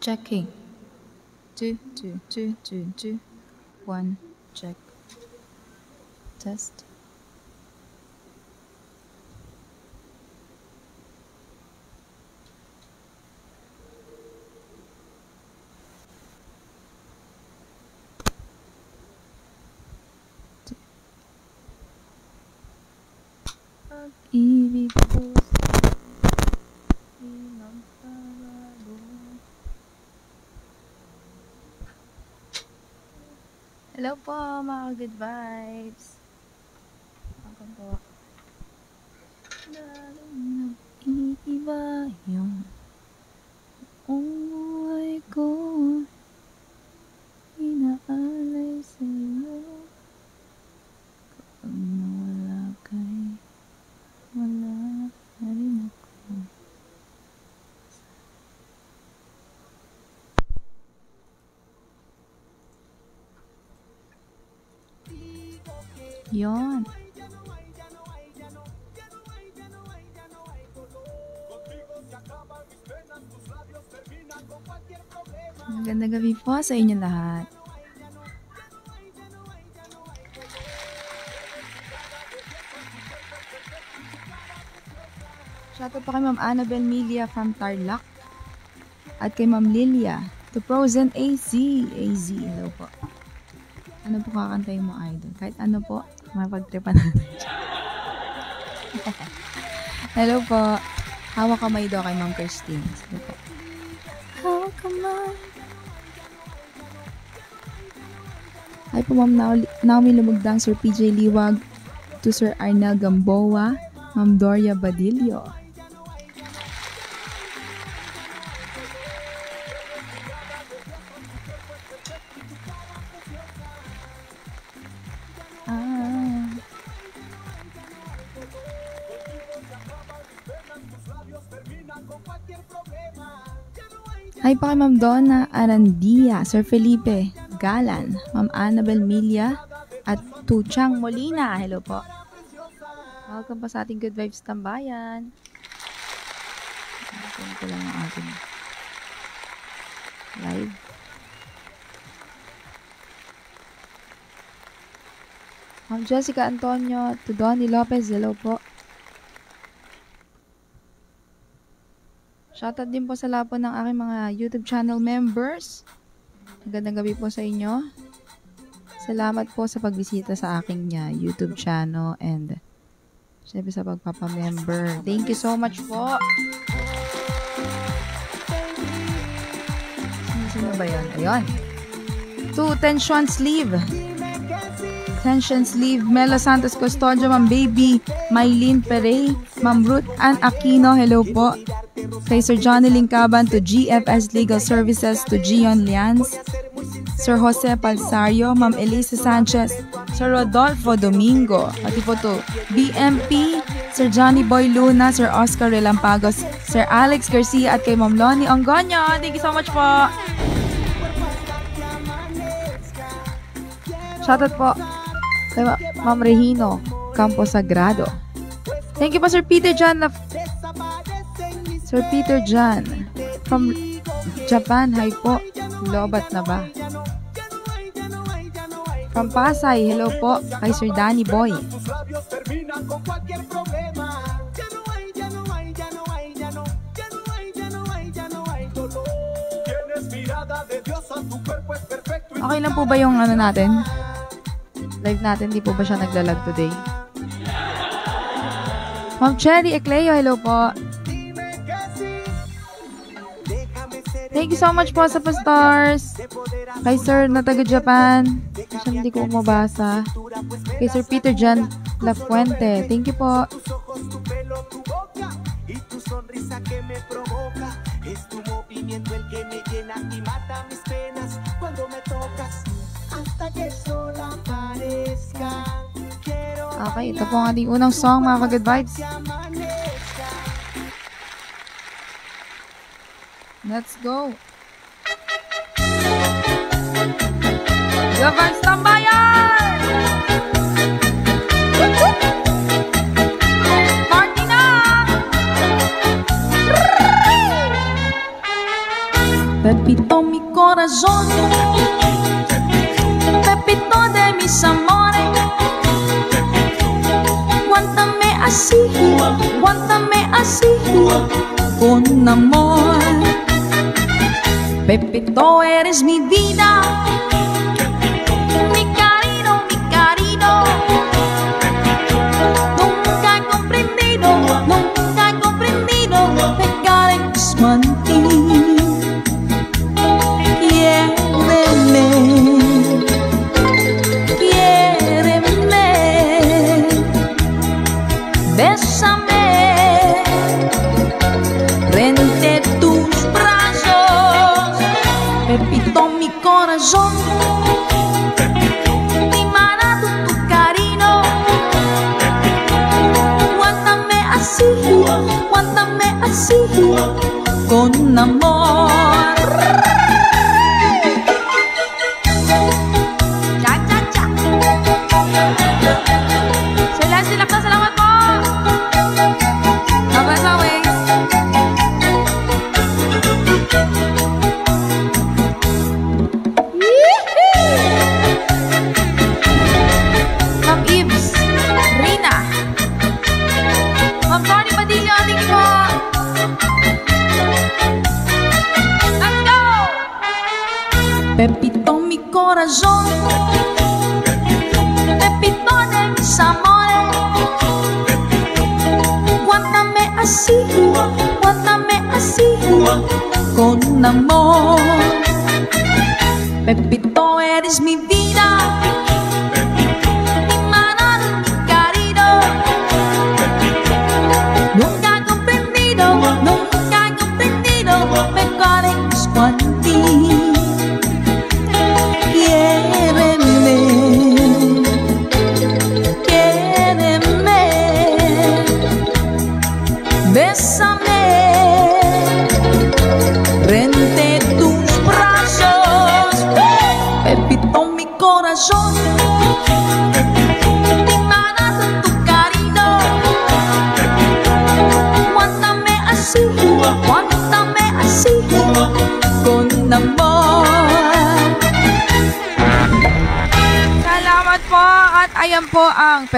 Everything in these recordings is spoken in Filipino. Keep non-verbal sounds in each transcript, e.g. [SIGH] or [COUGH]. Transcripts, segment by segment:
Checking. Two, two, two, two, two. One, check. Test. Hello po, mga good vibes. Ako po. Lalong nag-iiba yung buhay ko. Inaalay sa'yo. Kapag nawala kay wala na rin ako. Yon. Magandang gabi po sa inyo lahat. Shoutout po kay Ma'am Annabel Milia from Tarlac. At kay Ma'am Lilia. To Frozen AZ. AZ, hello po. Ano po kakantayin mo, idol? Kahit ano po, mapagtripan natin. [LAUGHS] hello po. Hawak kamay daw kay Ma'am Christine. Hello po. Hawak kamay. Hi po Ma'am Naomi Lumugdang, Sir PJ Liwag, to Sir Arnel Gamboa, Ma'am Doria Badillo. Kay Ma'am Donna Arandia, Sir Felipe Galan, Ma'am Annabel Milia, at Tuchang Molina. Hello po. Welcome po sa ating Good Vibes Tambayan. Ito ko lang ang ating live. Ma'am Jessica Antonio, to Donnie Lopez, hello po. Shoutout din po sa lahat ng aking mga YouTube channel members. Magandang gabi po sa inyo. Salamat po sa pagbisita sa aking uh, YouTube channel and syempre sa pagpapamember. Thank you so much po. Sino, ba yan? Ayun. To Tension Sleeve. Tension Sleeve, Mela Santos Custodio, Ma'am Baby, Maylene Perey, Ma'am Ruth Ann Aquino, hello po. Kay Sir Johnny Lincaban to GFS Legal Services to Gion Lians, Sir Jose Palsario, Ma'am Elisa Sanchez, Sir Rodolfo Domingo, pati po to BMP, Sir Johnny Boy Luna, Sir Oscar Relampagos, Sir Alex Garcia at kay Ma'am Lonnie Ongonyo. Thank you so much po. Shoutout po kay Ma- Ma'am Regino Campo Sagrado. Thank you po Sir Peter John Laf- Sir Peter John from Japan. Hi po. Lobat na ba? From Pasay. Hello po kay Sir Danny Boy. Okay lang po ba yung ano natin? Live natin, di po ba siya naglalag today? Ma'am Cherry Ecleo, hello po. Thank you so much po sa pa-stars. Kay Sir na taga Japan. Siya hindi ko mabasa. Kay Sir Peter Jan La Fuente. Thank you po. Okay, ito po ang ating unang song, mga ka-good vibes. Let's go. Good vibes tambayan! Party na! mis amores. Guántame así, guántame así, con amor. Pepito, eres mi vida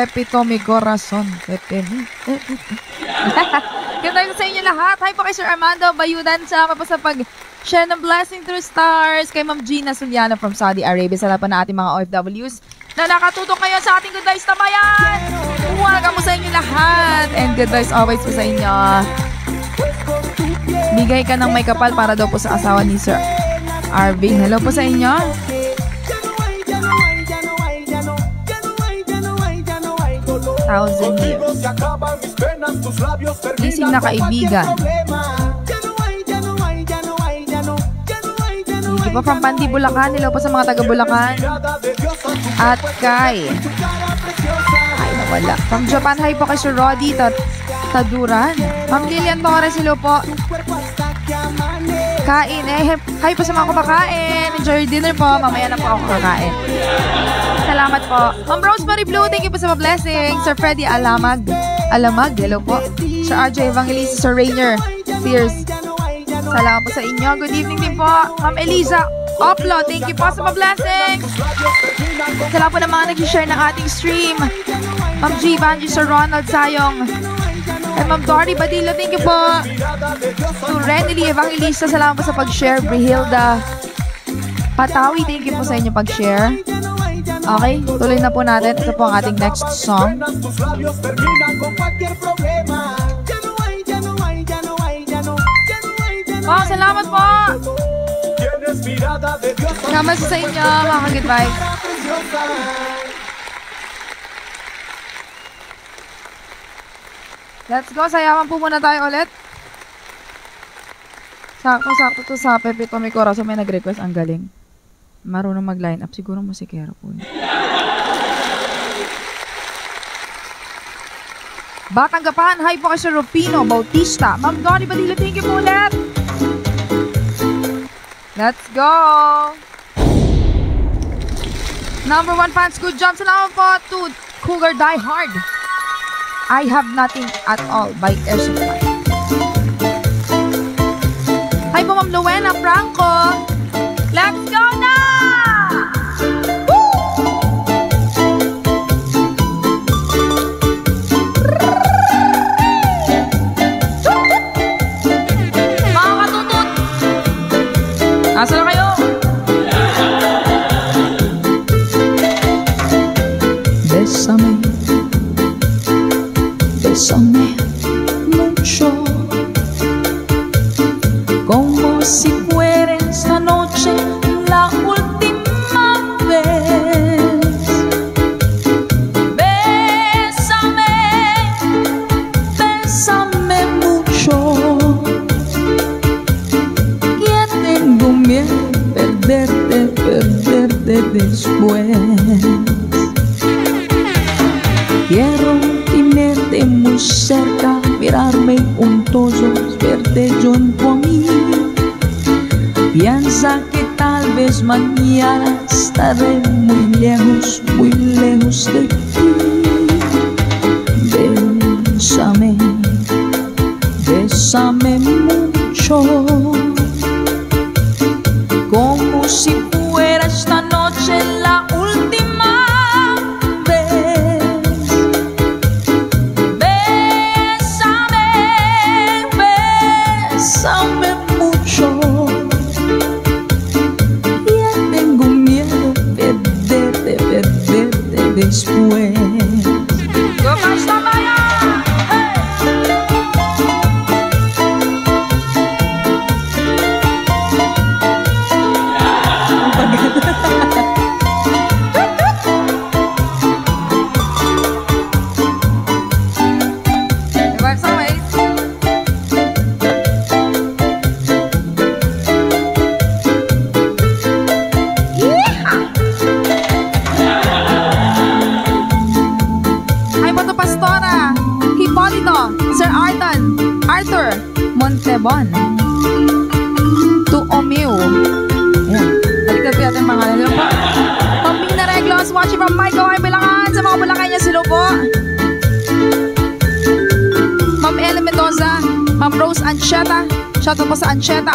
Pepito Mi Corazon. Pepe mi. [LAUGHS] Ganda sa inyo lahat. Hi po kay Sir Armando Bayudan sa po sa pag share ng blessing through stars kay Ma'am Gina Suliana from Saudi Arabia. Sa po na ating mga OFWs na nakatutok kayo sa ating Good Vibes Tabayan. Welcome po sa inyo lahat and good vibes always po sa inyo. Bigay ka ng may kapal para daw po sa asawa ni Sir Arvin. Hello po sa inyo. Thousand years. Gising na kaibigan. Sige po, from Pandi, Bulacan. Hello po sa mga taga Bulacan. At kay... Ay, nawala. From Japan, hi po kay Sir Roddy Taduran. Ma'am Lilian Torres, hello po. Kain. Eh, hi po sa mga kumakain. Enjoy your dinner po. Mamaya na po ako kakain. Salamat po. Ma'am Rosemary Blue, thank you po sa mga blessing. Sir Freddy Alamag. Alamag, hello po. Sir RJ Evangelista, Sir Rainier Fierce. Salamat po sa inyo. Good evening din po. Ma'am Eliza Oplo, thank you po sa mga blessing. Salamat po ng mga nag-share ng ating stream. Ma'am G. Banji, Sir Ronald Sayong. At Ma'am Dory Badilla, thank you po. To Renely Evangelista, salamat po sa pag-share. Brihilda Patawi, thank you po sa inyo pag-share. Okay, tuloy na po natin. Ito po ang ating next song. Wow, salamat po! Salamat sa inyo, mga good vibes. Let's go, sayaman po muna tayo ulit. Sakto-sakto to sa Pepito Mi Corazon may nag-request ang galing. Marunong mag-line up. Siguro musikero po yun. Batang Gapahan, hi po kay Sir Rufino Bautista. Ma'am Donnie Badilo, thank you po ulit. Let's go! Number one fans, good job. Salamat po to Cougar Die Hard. I have nothing at all by Air Supply. Hi po, Ma'am Luena Franco. Let's bésame mucho, como si fuera esta noche la última vez. Bésame, bésame mucho, ya tengo miedo perderte, perderte después. Quiero cerca, mirarme juntos, verte junto a mí. Piensa que tal vez mañana estaré muy lejos, muy lejos de ti. Bésame, bésame mucho, shoutout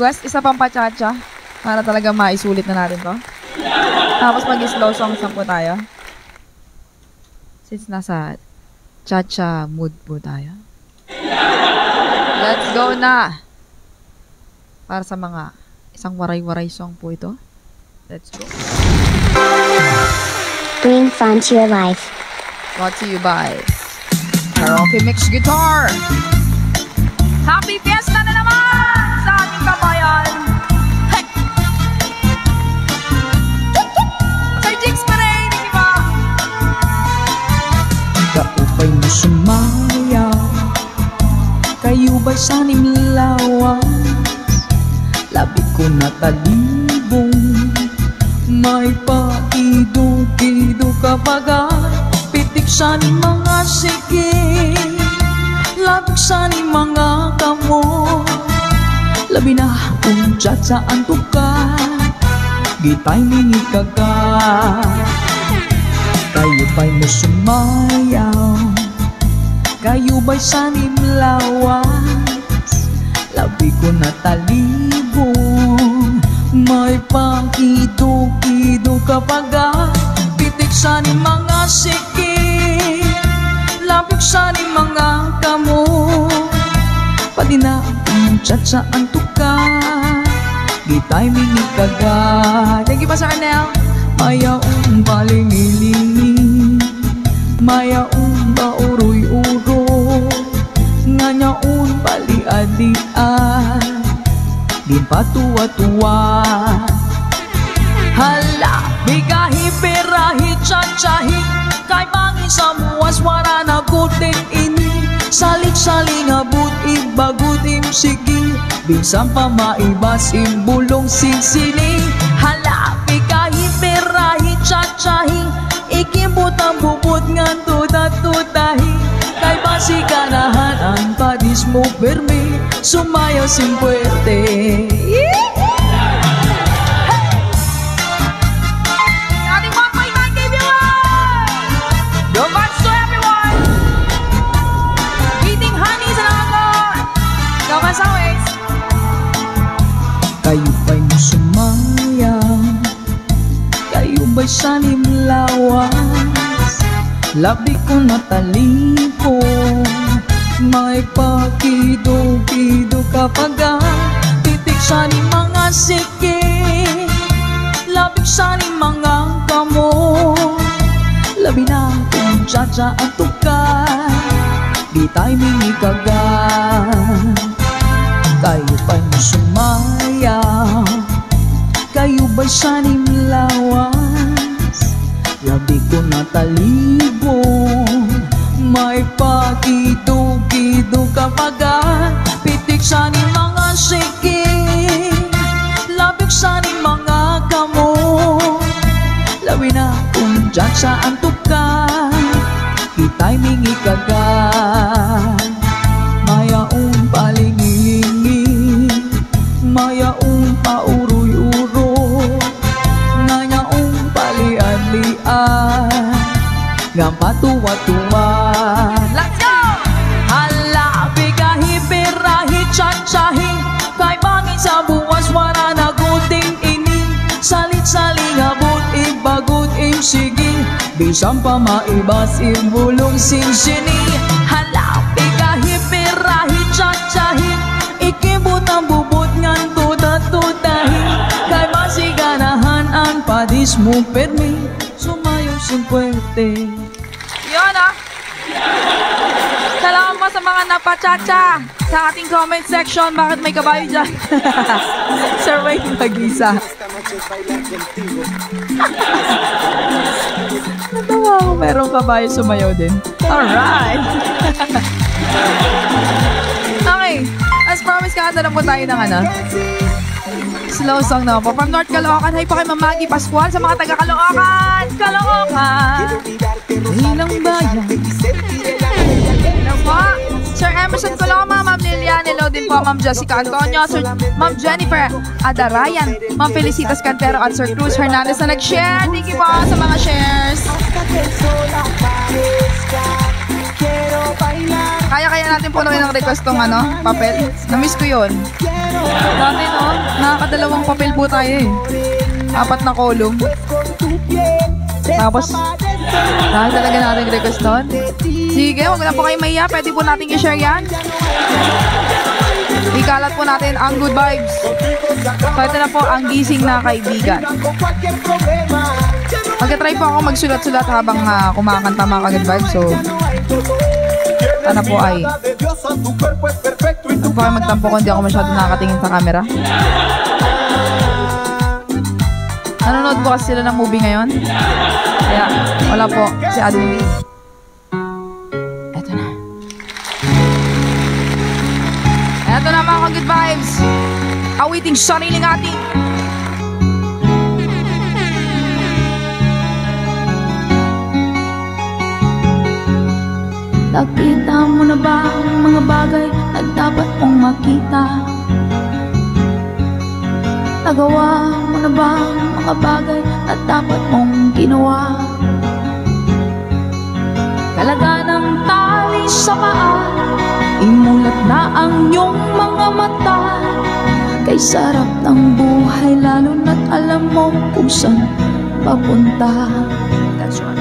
request. Isa pang pachacha para talaga maisulit na natin to. Tapos mag-slow songs lang po tayo. Since nasa cha-cha mood po tayo. Let's go na! Para sa mga isang waray-waray song po ito. Let's go. Bring fun to your life. Brought to you by Karaoke Mix Guitar. Happy Fiesta Kayo ba'y sanimlawan? Labi ko na talibong May pakido-kido kapag Pitik sa mga sige. Labig sa ni mga kamo. Labi na kung dyan sa antuka Gitay mini kaga Kayo ba'y mo sumayaw Kayo ba'y sanimlawas Labi ko na talibong May pakido-kido kapag Pitik sa ni mga sikit Labig sa ni mga kamo. Pati na ang chat sa antuka Gitay mini kaga Thank you pa Sir Arnel Mayaong balingilingi Mayaong Din patuwa-tuwa. Hala, bigahi perahi chachahi Kay bangin sa muwas wara na kutik salingabut ibagut im sige. Bisan pa maibas im bulong sinsini. Halapi kahit perahi tsatsyahi Ikibot ang bubot ngan tudat tutahi Kay basi kanahan ang padis mo permi Sumayo sin puerte Ating 1.9k viewers! Go back to everyone! Eating honey sa nangagot! Go back sa ways! Kayo ba'y sumaya? Kayo ba'y salim lawas? Labi ko natalipo May pakido-kido kapag Titik sa ni mga siki Labig sa ni mga kamo Labi na kung tsa at tukay Di tayo minikagan kayo ba'y sumaya? Kayo ba'y sanim lawas? Labi ko natalibo May pakido-kido kapag ah, Pitik sa ni mga Labig sa ni mga kamo. Lawi na kung dyan antukan Kita'y mingi kagan Mayaong palingingi Mayaong pauruy-uro Ngayaong palian-lian. Gampatuwa-tuwa Let's Bisan pa maibas, ibulong sinsini Hala, bigahi, pirahi, tsatsyahi Ikibot ang bubot ngan tudat-tutahi Kay masiganahan ang padis mo permi Sumayo sin puerte Yun ah! Salamat po sa mga napachacha sa ating comment section. Bakit may kabayo dyan? [LAUGHS] Sir Wayne Magisa. [LAUGHS] Natawa ako, merong kabayo sumayaw din. Alright! [LAUGHS] okay, as promised, kakanta na po tayo ng ano. Slow song na po. From North Caloocan, hi po kay Mamagi Pascual sa mga taga Caloocan! Caloocan! Ilang bayan? Hello po. Sir Emerson Coloma, Ma'am Lilian, hello din po, Ma'am Jessica Antonio, Sir Ma'am Jennifer Adarayan, Ma'am Felicitas Cantero at Sir Cruz Hernandez na nag-share. Thank you po sa mga shares. Kaya-kaya natin punuin ang request tong ano, papel. Na-miss ko yun. Dati no, nakakadalawang papel po tayo eh. Apat na column. Tapos, dahil talaga natin request doon. Sige, wag na po kayo mahiya. Pwede po natin i-share yan. Ikalat po natin ang good vibes. So, ito na po ang gising na kaibigan. Magka-try po ako magsulat-sulat habang ah, kumakanta mga ka-good vibes. So, sana po ay Huwag po kayo magtampo kung hindi ako masyado nakakatingin sa camera. Nanonood po kasi sila ng movie ngayon. Kaya, wala po si Admin. Eto na. Eto na mga good vibes. Awiting sariling ating. Nakita mo na ba ang mga bagay na dapat mong makita? Nagawa mo na ba ang mga bagay na dapat mong ginawa? Kalaga ng tali sa paa Imulat na ang iyong mga mata. Kay sarap ng buhay lalo na't alam mo kung saan papunta. That's right.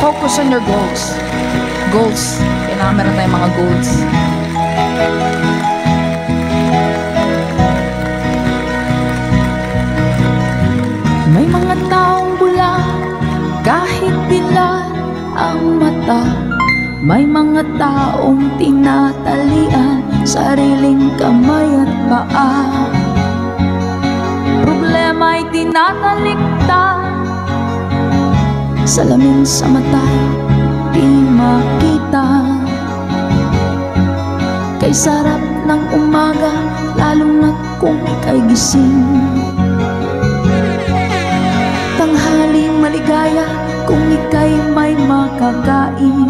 Focus on your goals. Goals. Kailangan meron tayong mga goals mata. May mga taong tinatalian sariling kamay at paa. Problema'y tinatalikta. Salamin sa mata di makita. Kay sarap ng umaga Lalo na kung ika'y gising. Tanghaling maligaya Kung ika'y may makakain.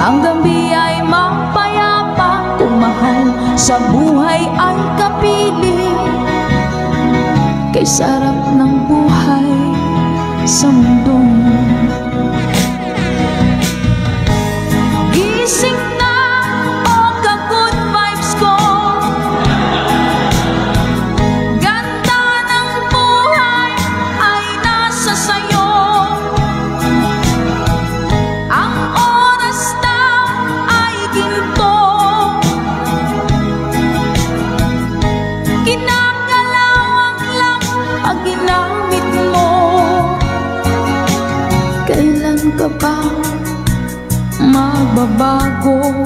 Ang gabi ay mapayapa Kung mahal sa buhay ay kapili. Kay sarap ng buhay sa mundo magbabago?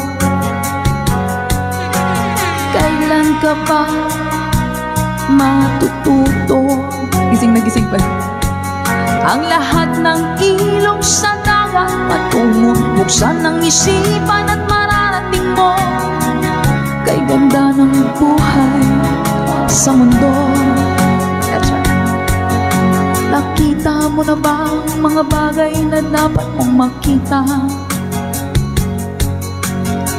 Kailan ka ba matututo? Gising na gising pa. Ang lahat ng ilong sa dagat patungo Buksan ng isipan at mararating mo Kay ganda ng buhay sa mundo. Nakita mo na ba ang mga bagay na dapat mong makita?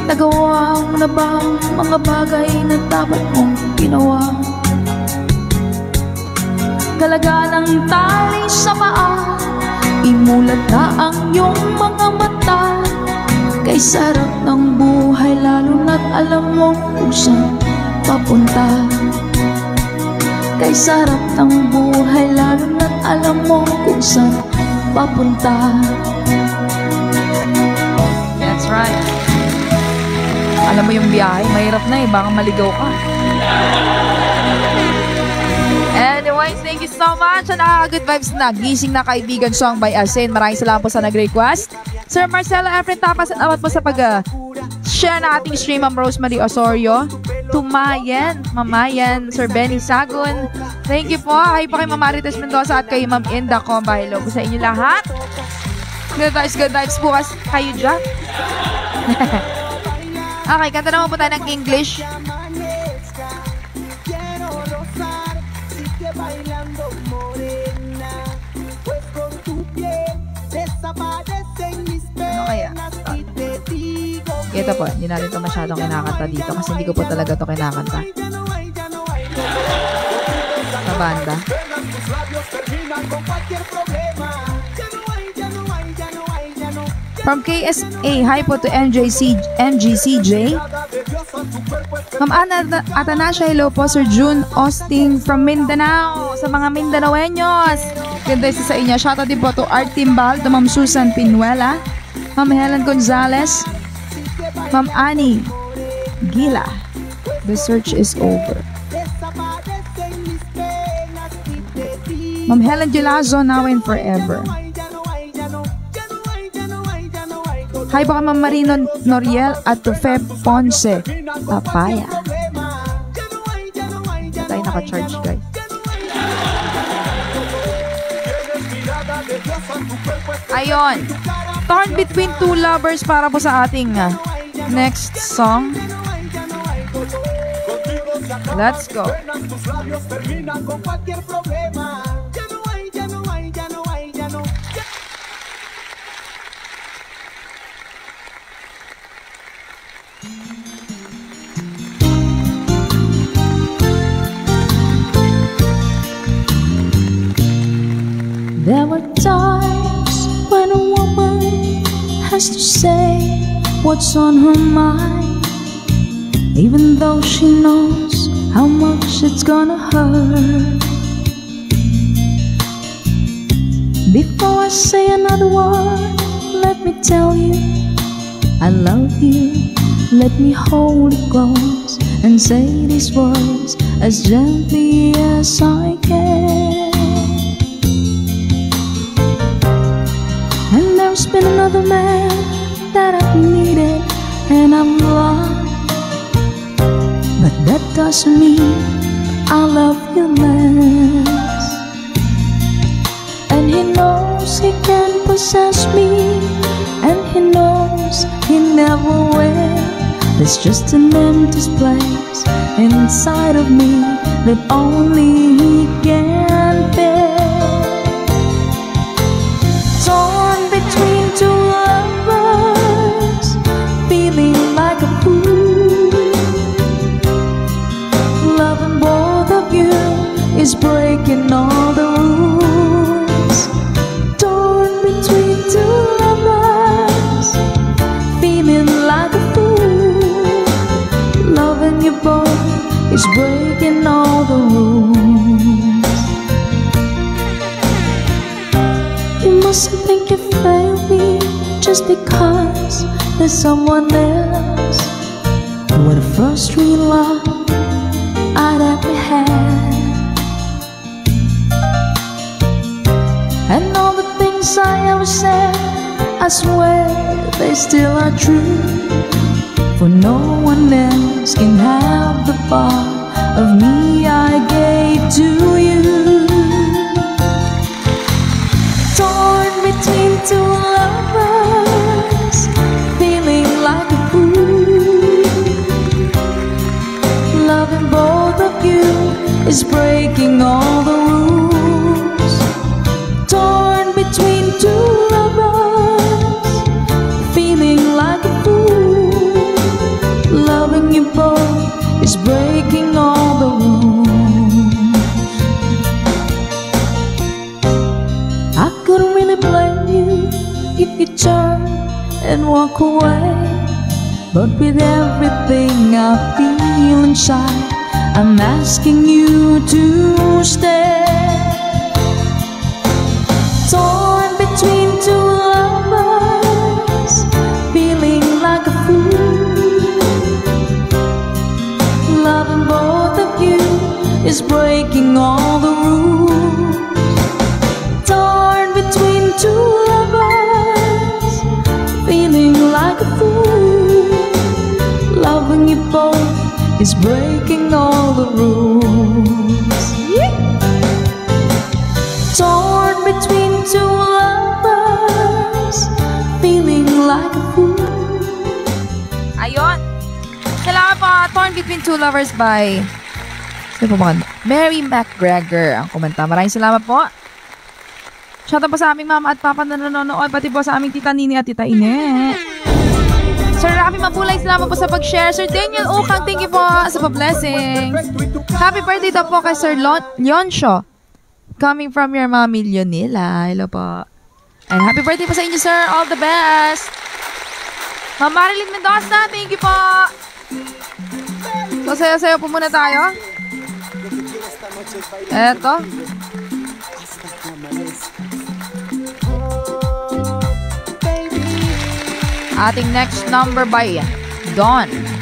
Nagawa mo na ba ang mga bagay na dapat mong ginawa? Galaga ng tali sa paa Imulat na ang iyong mga mata. Kay sarap ng buhay lalo na't alam mo kung saan papunta. Kay sarap ng buhay lalo na't alam mo kung saan papunta Alam mo yung biyahe, mahirap na eh, baka maligaw ka Anyways, thank you so much. Ang nakaka-good vibes na. Gising na kaibigan song by Asin. Maraming salamat po sa nag-request. Sir Marcelo Efren Tapas, awat po sa pag uh, share na ating stream Ma'am Rosemary Osorio. Tumayen, Mamayan, Sir Benny Sagun. Thank you po. Kayo po kay Ma'am Marites Mendoza at kay Ma'am Inda Comba. Hello po sa inyo lahat. Good vibes, good vibes bukas kayo dyan. [LAUGHS] okay, kanta naman po tayo ng English. Mis kaya? que Ito po, hindi natin ito masyadong kinakanta dito kasi hindi ko po talaga ito kinakanta sa banda. From KSA, hi po to MJC, MGCJ. Ma'am Ana Atanasha, hello po. Sir June Austin from Mindanao. Sa mga Mindanaoeños. Ganda sa inyo. Shoutout din po to Art Timbal, to Ma'am Susan Pinuela, Ma'am Helen Gonzalez, Ma'am Annie Gila. The search is over. Ma'am Helen Gilazo, now and forever. Hi po kay Ma'am Marino Noriel at to Feb Ponce. Papaya. Ya Tayo naka-charge guys. Ayon. Torn between two lovers para po sa ating uh, next song. Let's go. There were times when a woman has to say what's on her mind, even though she knows how much it's gonna hurt. Before I say another word, let me tell you I love you. Let me hold it close and say these words as gently as I can. Another man that I've needed and I've loved. But that doesn't mean I love you less. And he knows he can asks me, and he knows he never will. There's just an empty place inside of me that only he can is breaking all the rules. You mustn't think you failed me just because there's someone else. What a first love I'd ever had. And all the things I ever said, I swear they still are true. For no one else can have the part of me I gave to walk away. But with everything I feel inside, I'm asking you to stay. Torn between two lovers, feeling like a fool. Loving both of you is breaking all breaking all the rules. Torn between two lovers, feeling like a fool. Ayun. Salamat po. Torn Between Two Lovers by... Sino? Mary McGregor ang kumanta. Maraming salamat po. Shoutout po sa aming mama at papa na nanonood, pati po sa aming tita Nini at tita Ine. Sir Rafi Mapulay, salamat po sa pag-share. Sir Daniel Ukang, thank you po sa pa-blessings. Happy birthday daw po kay Sir Lon- Leoncio. Coming from your mommy, Leonila. Hello po. And happy birthday po sa inyo, sir. All the best. Ma'am Marilyn Mendoza, thank you po. So, sayo-sayo po muna tayo. Eto. Ating next number by Dawn.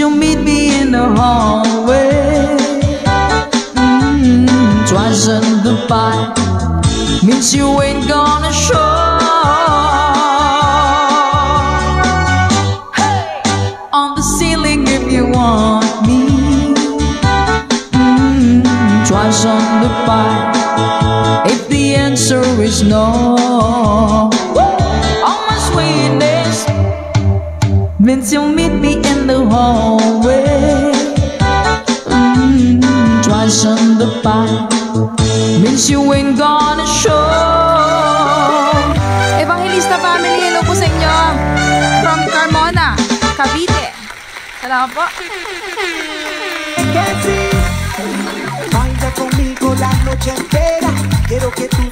You'll meet me in the hallway. Mm, twice on the pipe means you ain't gonna show. Hey, on the ceiling if you want me. Mm, twice on the pipe if the answer is no. Means you'll meet me in the hallway. Mm, twice on the pipe means you ain't gonna show. Evangelista family, hello po sa inyo. From Carmona, Cavite. Salamat po.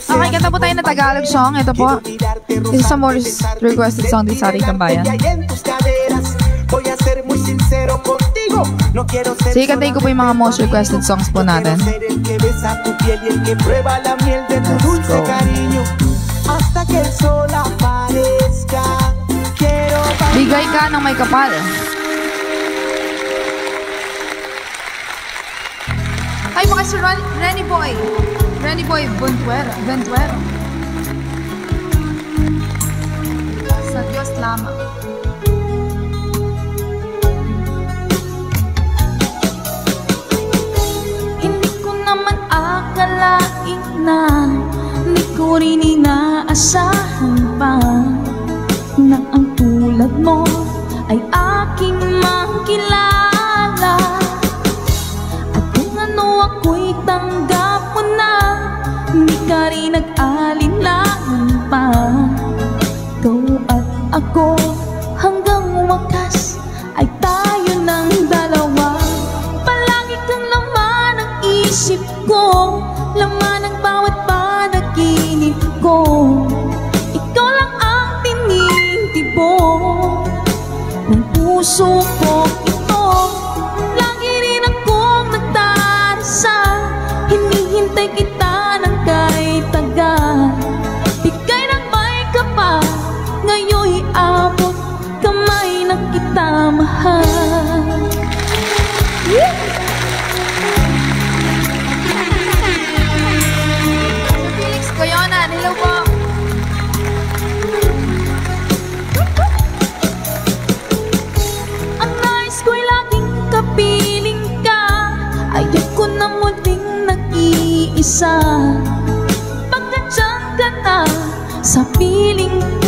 Okay, kanta po tayo na Tagalog song. Ito po. Isa sa most requested song din sa ating tambayan. Voy a ser muy sincero contigo. No quiero ser Sige, kantayin ko po yung mga most requested songs po natin. Ser el que besa tu piel y el que prueba la miel de tu dulce cariño. Hasta que el sol aparezca. Quiero Bigay ka ng may kapal. Ay, mga si Ren Renny Boy. Renny Boy Ventuero. Ventuero. Sa Diyos lamang. Na Hindi ko rin inaasahan pa Na ang tulad mo ay aking makilala. At kung ano ako'y tanggap mo na Hindi ka rin nag-alinlangan pa. Ikaw at ako hanggang wakas Ay tayo ng dalawa. Palagi kang laman ng isip ko Laman ko. Ikaw lang ang tinitibok Ng puso ko ito. Lagi rin akong nagdarasal. Hinihintay kita nag-iisa Pagka dyan ka na Sa piling ko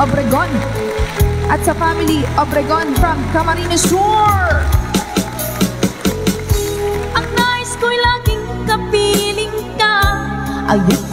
Obregon. At sa family Obregon from Camarines Sur. Ang nais ko'y laging kapiling ka Ayoko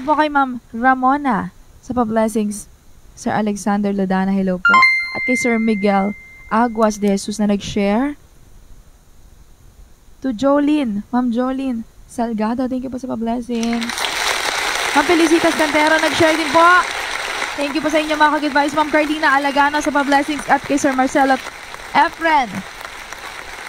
Din po kay Ma'am Ramona sa pa-blessings. Sir Alexander Lodana, hello po. At kay Sir Miguel Aguas de Jesus na nag-share. To Jolene, Ma'am Jolene Salgado, thank you po sa pa-blessings. Ma'am Felicitas Cantero, nag-share din po. Thank you po sa inyo mga kag-advice. Ma'am Carlina Alagana sa pa-blessings at kay Sir Marcelo Efren.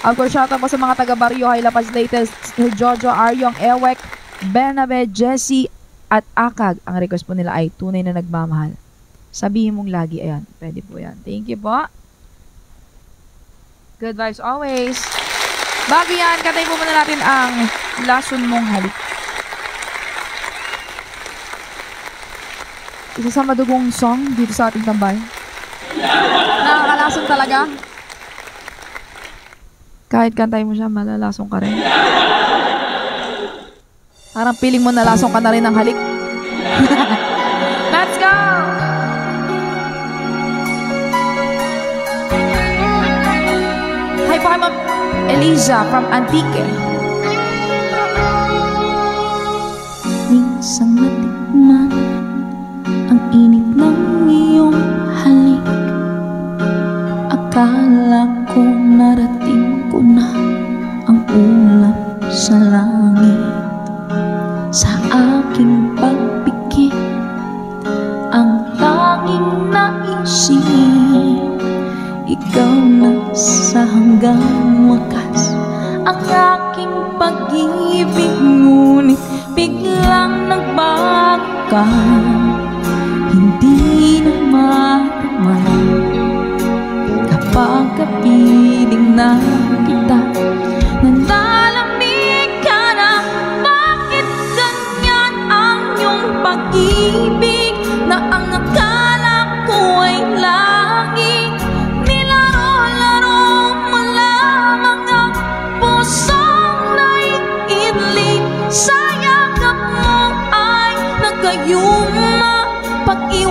Of course, shoutout po sa mga taga Barrio High La Paz latest, Jojo Aryong Ewek, Bernabe, Jesse, at Akag. Ang request po nila ay tunay na nagmamahal. Sabihin mong lagi, ayan, pwede po yan. Thank you po. Good vibes always. Bago yan, katay po muna natin ang lason mong halik. Isa sa madugong song dito sa ating tambay. Nakakalason talaga. Kahit kantay mo siya, malalasong ka rin. Parang piling mo nalasong ka na rin ng halik. [LAUGHS] Let's go! Hi kay Ma'am Eliza from Antique. Minsang matikman Ang init ng iyong halik Akala ko narating ko na Ang ulap sa langit sa hanggang wakas. Ang aking pag-ibig Ngunit biglang nagbago ka Hindi na matama Kapag kapiling na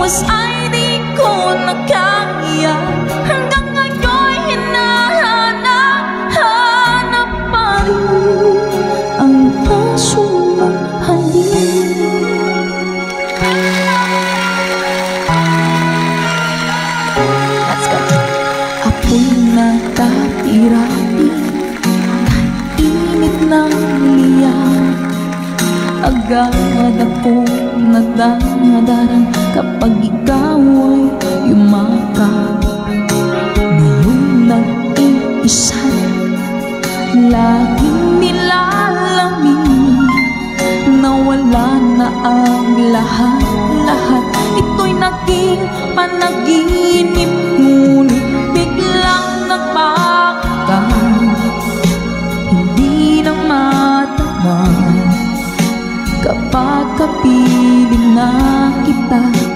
Pag-iwas ay di ko na kaya Hanggang ngayon hinahanap Hanap pa rin ang kaso mong Let's go. Apoy na tatirapi Kahit init ng liyan Agad ako nadadaran Kapag ikaw ay yumakap Ngayon nag-iisa Laging nilalamig Nawala na ang lahat-lahat. Ito'y naging panaginip piling na kita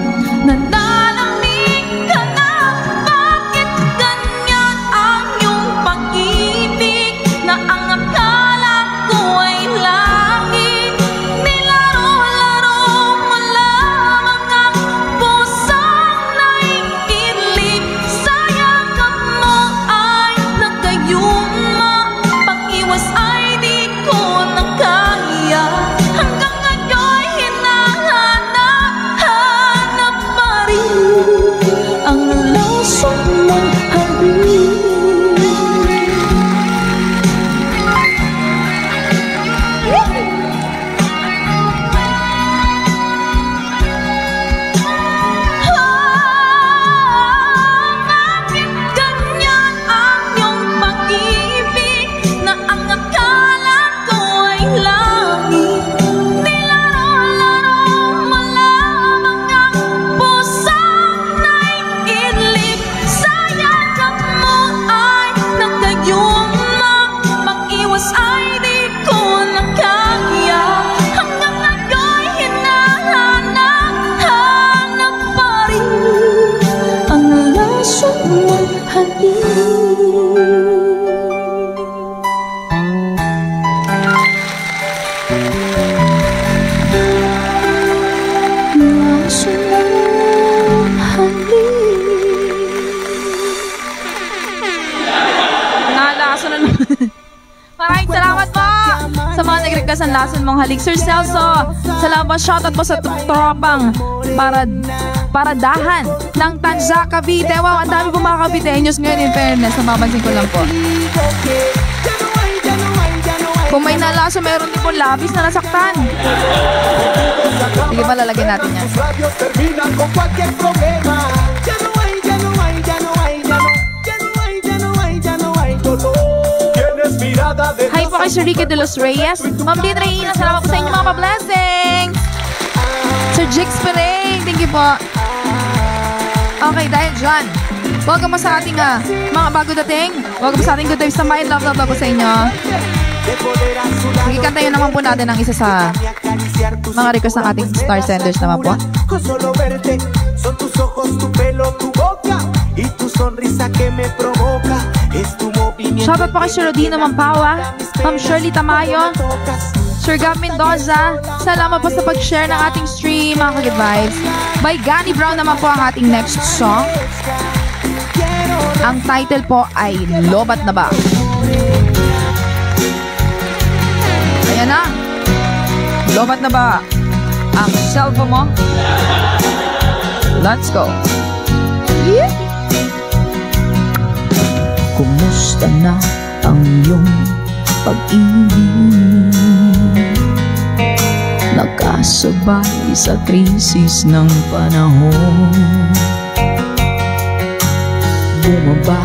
ng lason mong halik. Sir Celso, salamat. Shoutout po sa tropang para paradahan ng Tanza, Cavite. Wow, ang dami po mga Caviteños ngayon in fairness. Napapansin ko lang po. Kung may nalaso, meron din po labis na nasaktan. Sige pa, lalagyan natin yan. Hi po kay Sir Ricky de los Reyes. Ma'am Lynn Reyna, salamat po sa inyo mga pa-blessings. Sir Jix Pereng, thank you po. Okay, dahil dyan, welcome mo sa ating ah, mga bago dating. Welcome sa ating good vibes na mind. Love, love, love po sa inyo. Magkikantayo naman po natin ng isa sa mga request ng ating star senders naman po. Son tus ojos, tu pelo, tu boca y tu sonrisa que me provoca. Shoutout po kay Sir Rodino Mampawa, Ma'am Shirley Tamayo, Sir Gab Mendoza. Salamat po sa pag-share ng ating stream, mga kagid vibes. By Gani Brown naman po ang ating next song. Ang title po ay Lobat na ba? Ayan na. Lobat na ba? Ang cellphone mo? Let's go. Kumusta na ang iyong pag-ibig? Nakasabay sa krisis ng panahon. Bumaba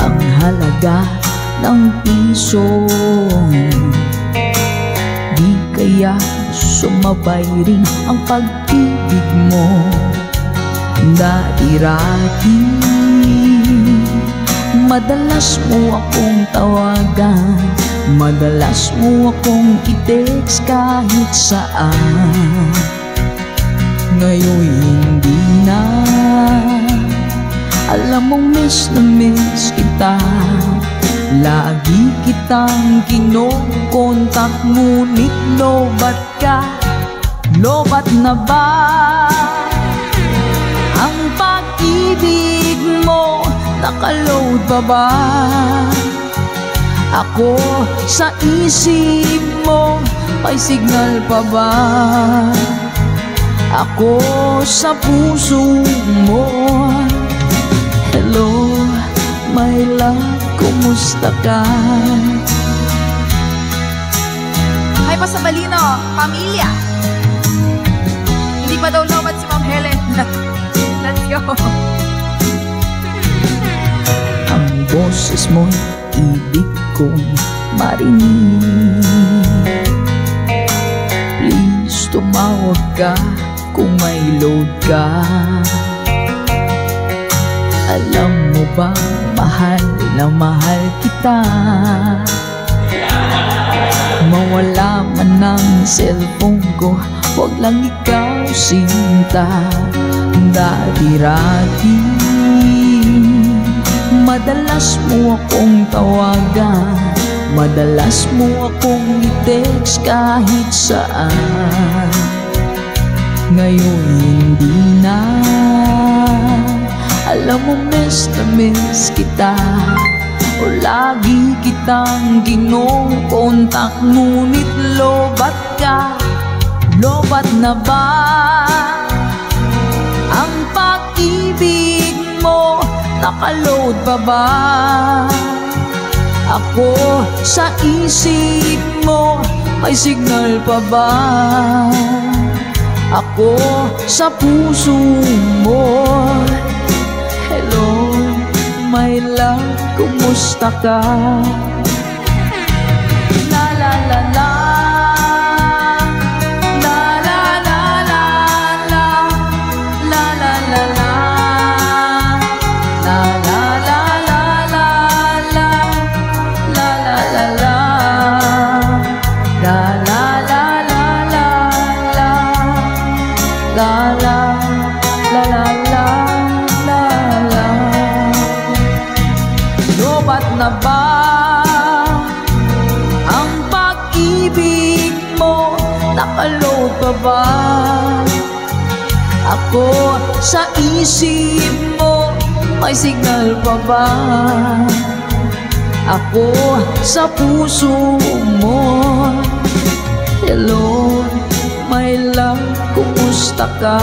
ang halaga ng piso. Di kaya sumabay rin ang pag-ibig mo? Dati-rati Madalas mo akong tawagan. Madalas mo akong i-text kahit saan. Ngayon hindi na. Alam mong miss na miss kita. Lagi kitang kinokontak Ngunit lobat ka. Lobat na ba? Ang pag-ibig mo Nakaload pa ba? Ako sa isip mo May signal pa ba? Ako sa puso mo Hello, my love, kumusta ka? Hi pa sa Balino, pamilya. Hindi pa daw lobat si Ma'am Helen. [LAUGHS] Let's go. Ang boses mo'y ibig kong marinig. Please tumawag ka kung may load ka. Alam mo ba mahal na mahal kita? Mawala man ng cellphone ko Huwag lang ikaw sinta. Dati-rati Madalas mo akong tawagan. Madalas mo akong i-text kahit saan. Ngayon hindi na. Alam mo miss na miss kita. O lagi kitang kinukontak Ngunit lobat ka. Lobat na ba Ang pag-ibig mo Nakaload pa ba? Ako sa isip mo May signal pa ba? Ako sa puso mo. Hello, my love, kumusta ka? Ako sa isip mo May signal pa ba? Ako sa puso mo Hello, my love, kumusta ka?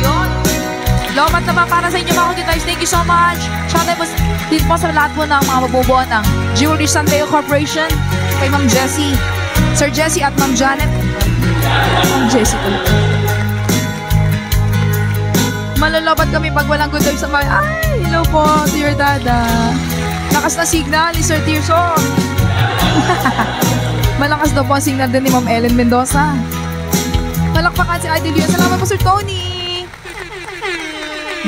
Yun. Lobat naman para sa inyo mga guys. Thank you so much. Shoutout po din po sa lahat po ng mga mabubuo ng Jewelry Santeo Corporation. Kay Ma'am Jessie. Sir Jessie at Ma'am Janet. Ko. Malolobat kami pag walang good vibes sa bahay. Ay, hello po, dear dada. Lakas na signal ni Sir Tirso. [LAUGHS] Malakas daw po ang signal din ni Ma'am Ellen Mendoza. Palakpakan si Idol Yun. Salamat po, Sir Tony.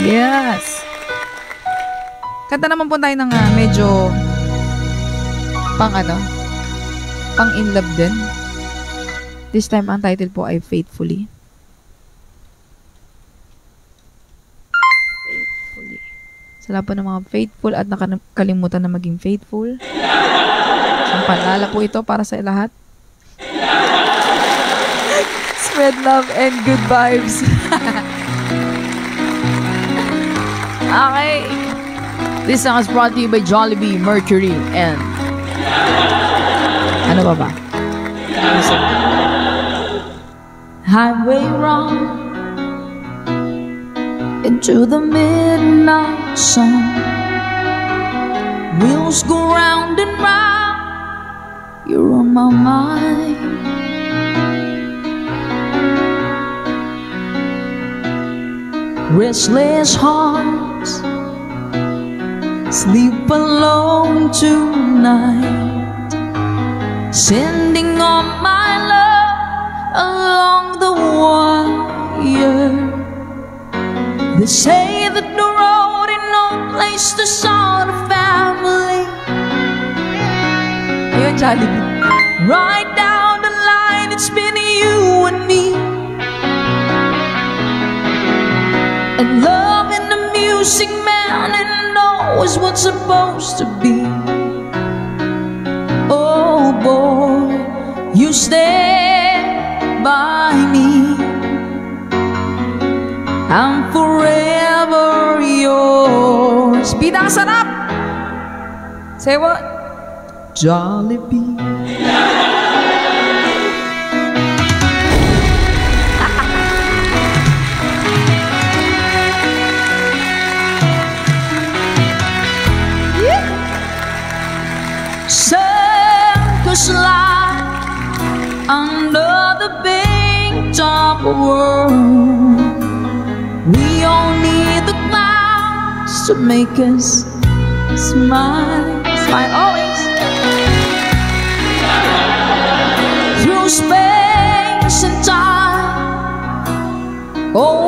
Yes. Kanta naman po tayo ng ah, medyo pang ano, pang in love din. This time, ang title po ay Faithfully. Faithfully. Sa lahat po ng mga faithful at nakalimutan na maging faithful. Ang panlala po ito para sa lahat. Spread love and good vibes. [LAUGHS] Okay. This song is brought to you by Jollibee, Mercury, and... Ano ba ba? Highway run into the midnight sun. Wheels go round and round. You're on my mind. Restless hearts sleep alone tonight, sending all my love along the wire. They say that the road is no place to start a family. Right down the line, it's been you and me. And love and the music man and knows what's supposed to be. Oh boy, you stand by me. I'm forever yours. Bida ang sarap! Say what? Jollibee. [LAUGHS] world. We all need the clouds to make us smile. Smile always. Through space and time, always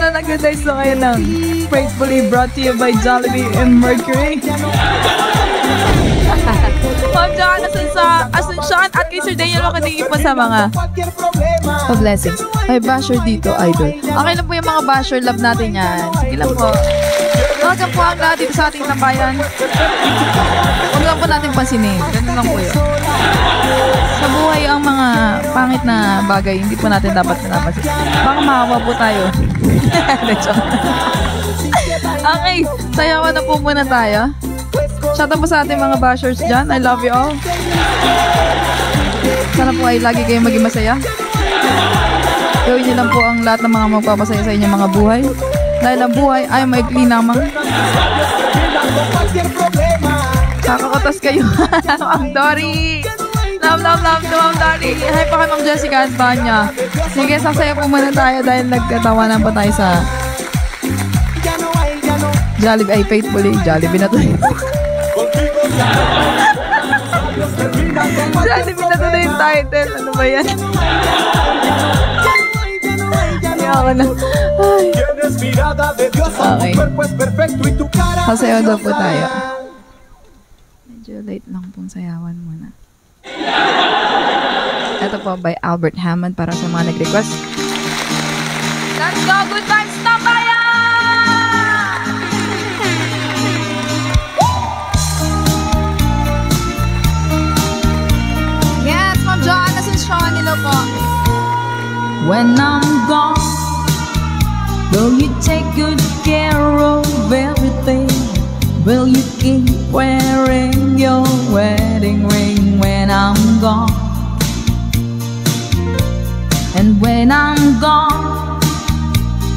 Ayan, sana nag-guys na kayo ng Gratefully brought to you by Jollibee and Mercury. [LAUGHS] Ma'am John, sa Asuncion at kay Sir Daniel Makadigi po sa mga cualquier problema. Pa-blessings. Ay, basher dito, idol. Okay lang po yung mga basher. Love natin yan. Sige lang po. Welcome po ang lahat dito sa ating tambayan. Huwag lang po natin pansinin. Ganun lang po yun. Sa buhay ang mga pangit na bagay, hindi po natin dapat pinapansin. Baka makawa po tayo. [LAUGHS] Okay, sayawan na po muna tayo. Shout out po sa ating mga bashers dyan. I love you all. Sana po ay lagi kayong maging masaya. Gawin niyo lang po ang lahat ng mga magpapasaya sa inyong mga buhay. Dahil ang buhay ay maikli problema. Kakakotas kayo. [LAUGHS] Ma'am Dory! Love, love, love to Ma'am Dory. Hi pa kay Ma'am Jessica at Banya. Sige, sasaya po muna tayo dahil nagkatawanan pa tayo sa. Jollibee. Ay, faithfully, Jollibee na to. [LAUGHS] Jollibee na na yung title. Ano ba yan? Ayoko na. Ay. Okay. Sasayaw daw po tayo. Medyo late lang pong sayawan muna. Ito po by Albert Hammond para sa mga nag-request. Let's go! Good vibes na bayan! Ah! Yes, Ma'am Joanna Asuncion, hello po. When I'm gone, will you take good care of everything? Will you keep wearing your wedding ring when I'm gone? And when I'm gone,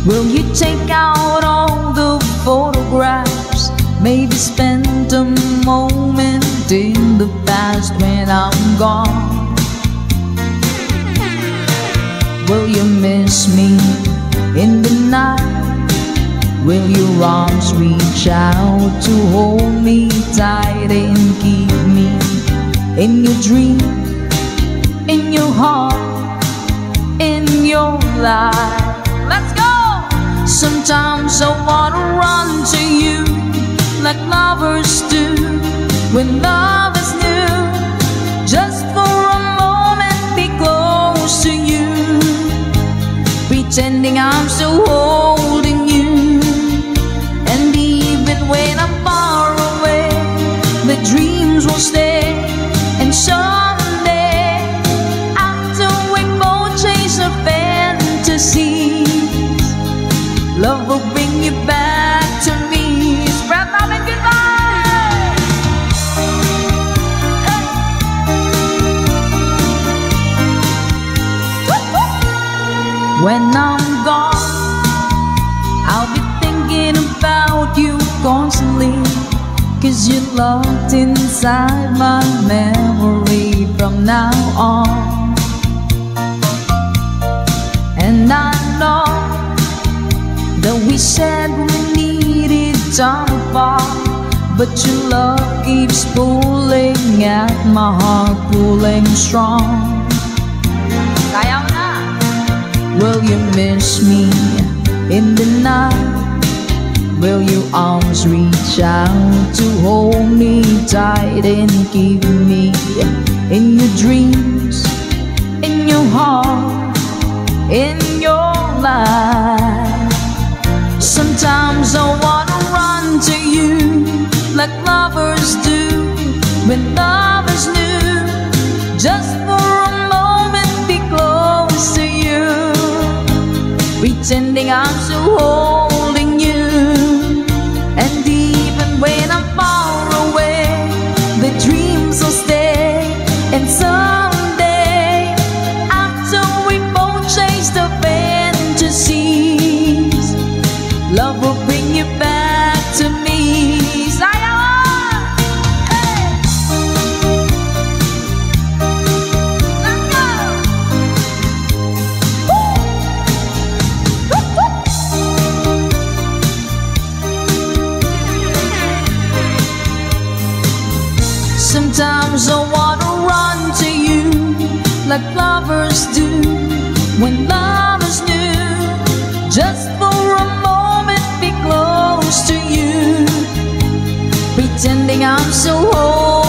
will you take out all the photographs? Maybe spend a moment in the past when I'm gone. Will you miss me in the night? Will your arms reach out to hold me tight and keep me in your dream, in your heart, in your life? Let's go! Sometimes I wanna run to you like lovers do when love is new. Just for a moment, be close to you pretending I'm so holding love will bring you back to me. Spread love and goodbye. When I'm gone, I'll be thinking about you constantly. Cause you're locked inside my memory from now on. That we said we needed time apart But your love keeps pulling at my heart, pulling strong. Will you miss me in the night? Will your arms reach out to hold me tight and keep me in your dreams, in your heart, in your life? Sometimes I wanna run to you like lovers do when love is new. Just for a moment, be close to you pretending I'm still holding lovers do when love is new. Just for a moment, be close to you, pretending I'm so holding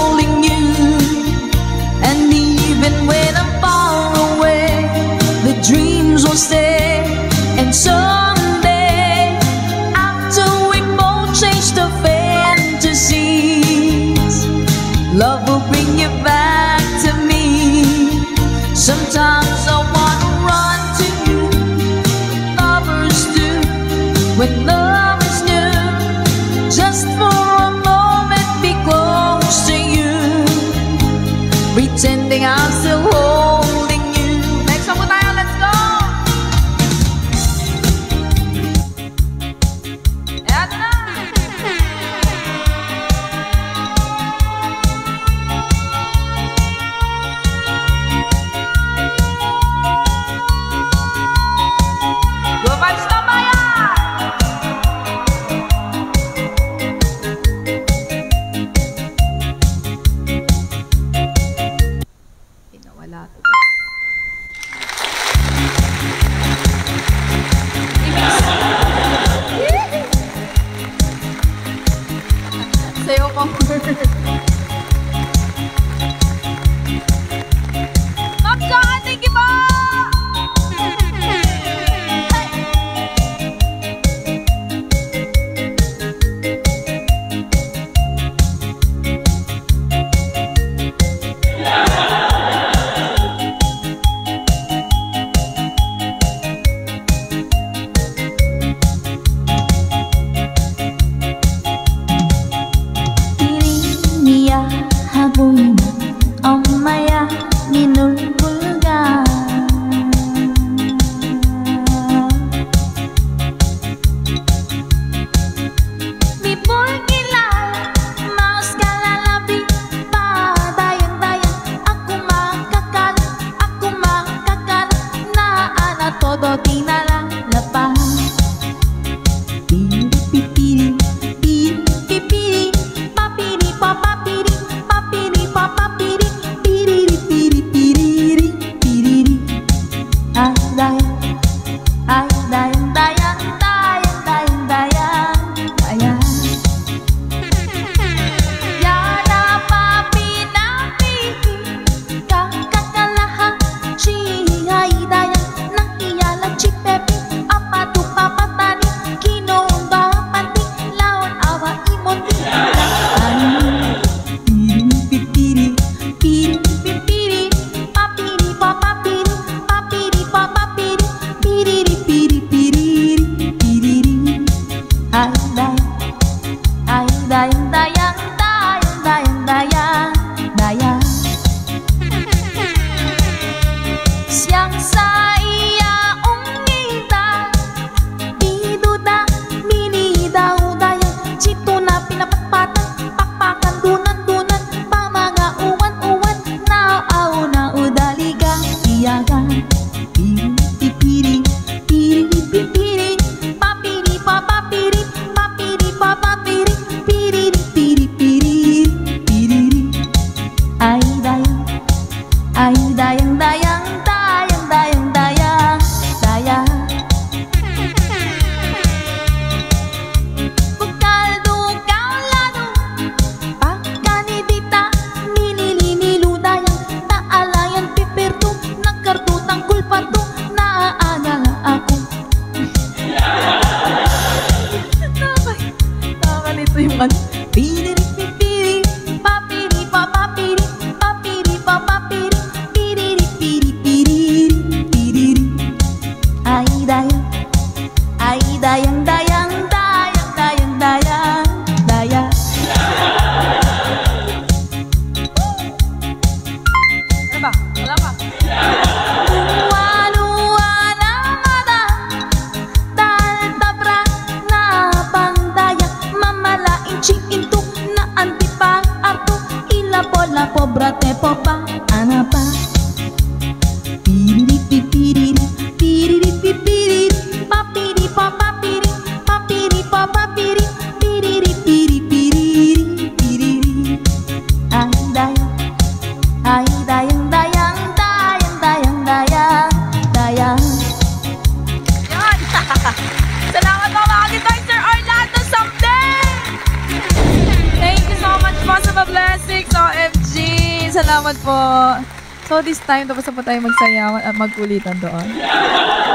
time, tapos na po tayo magsayawan at magkulitan doon.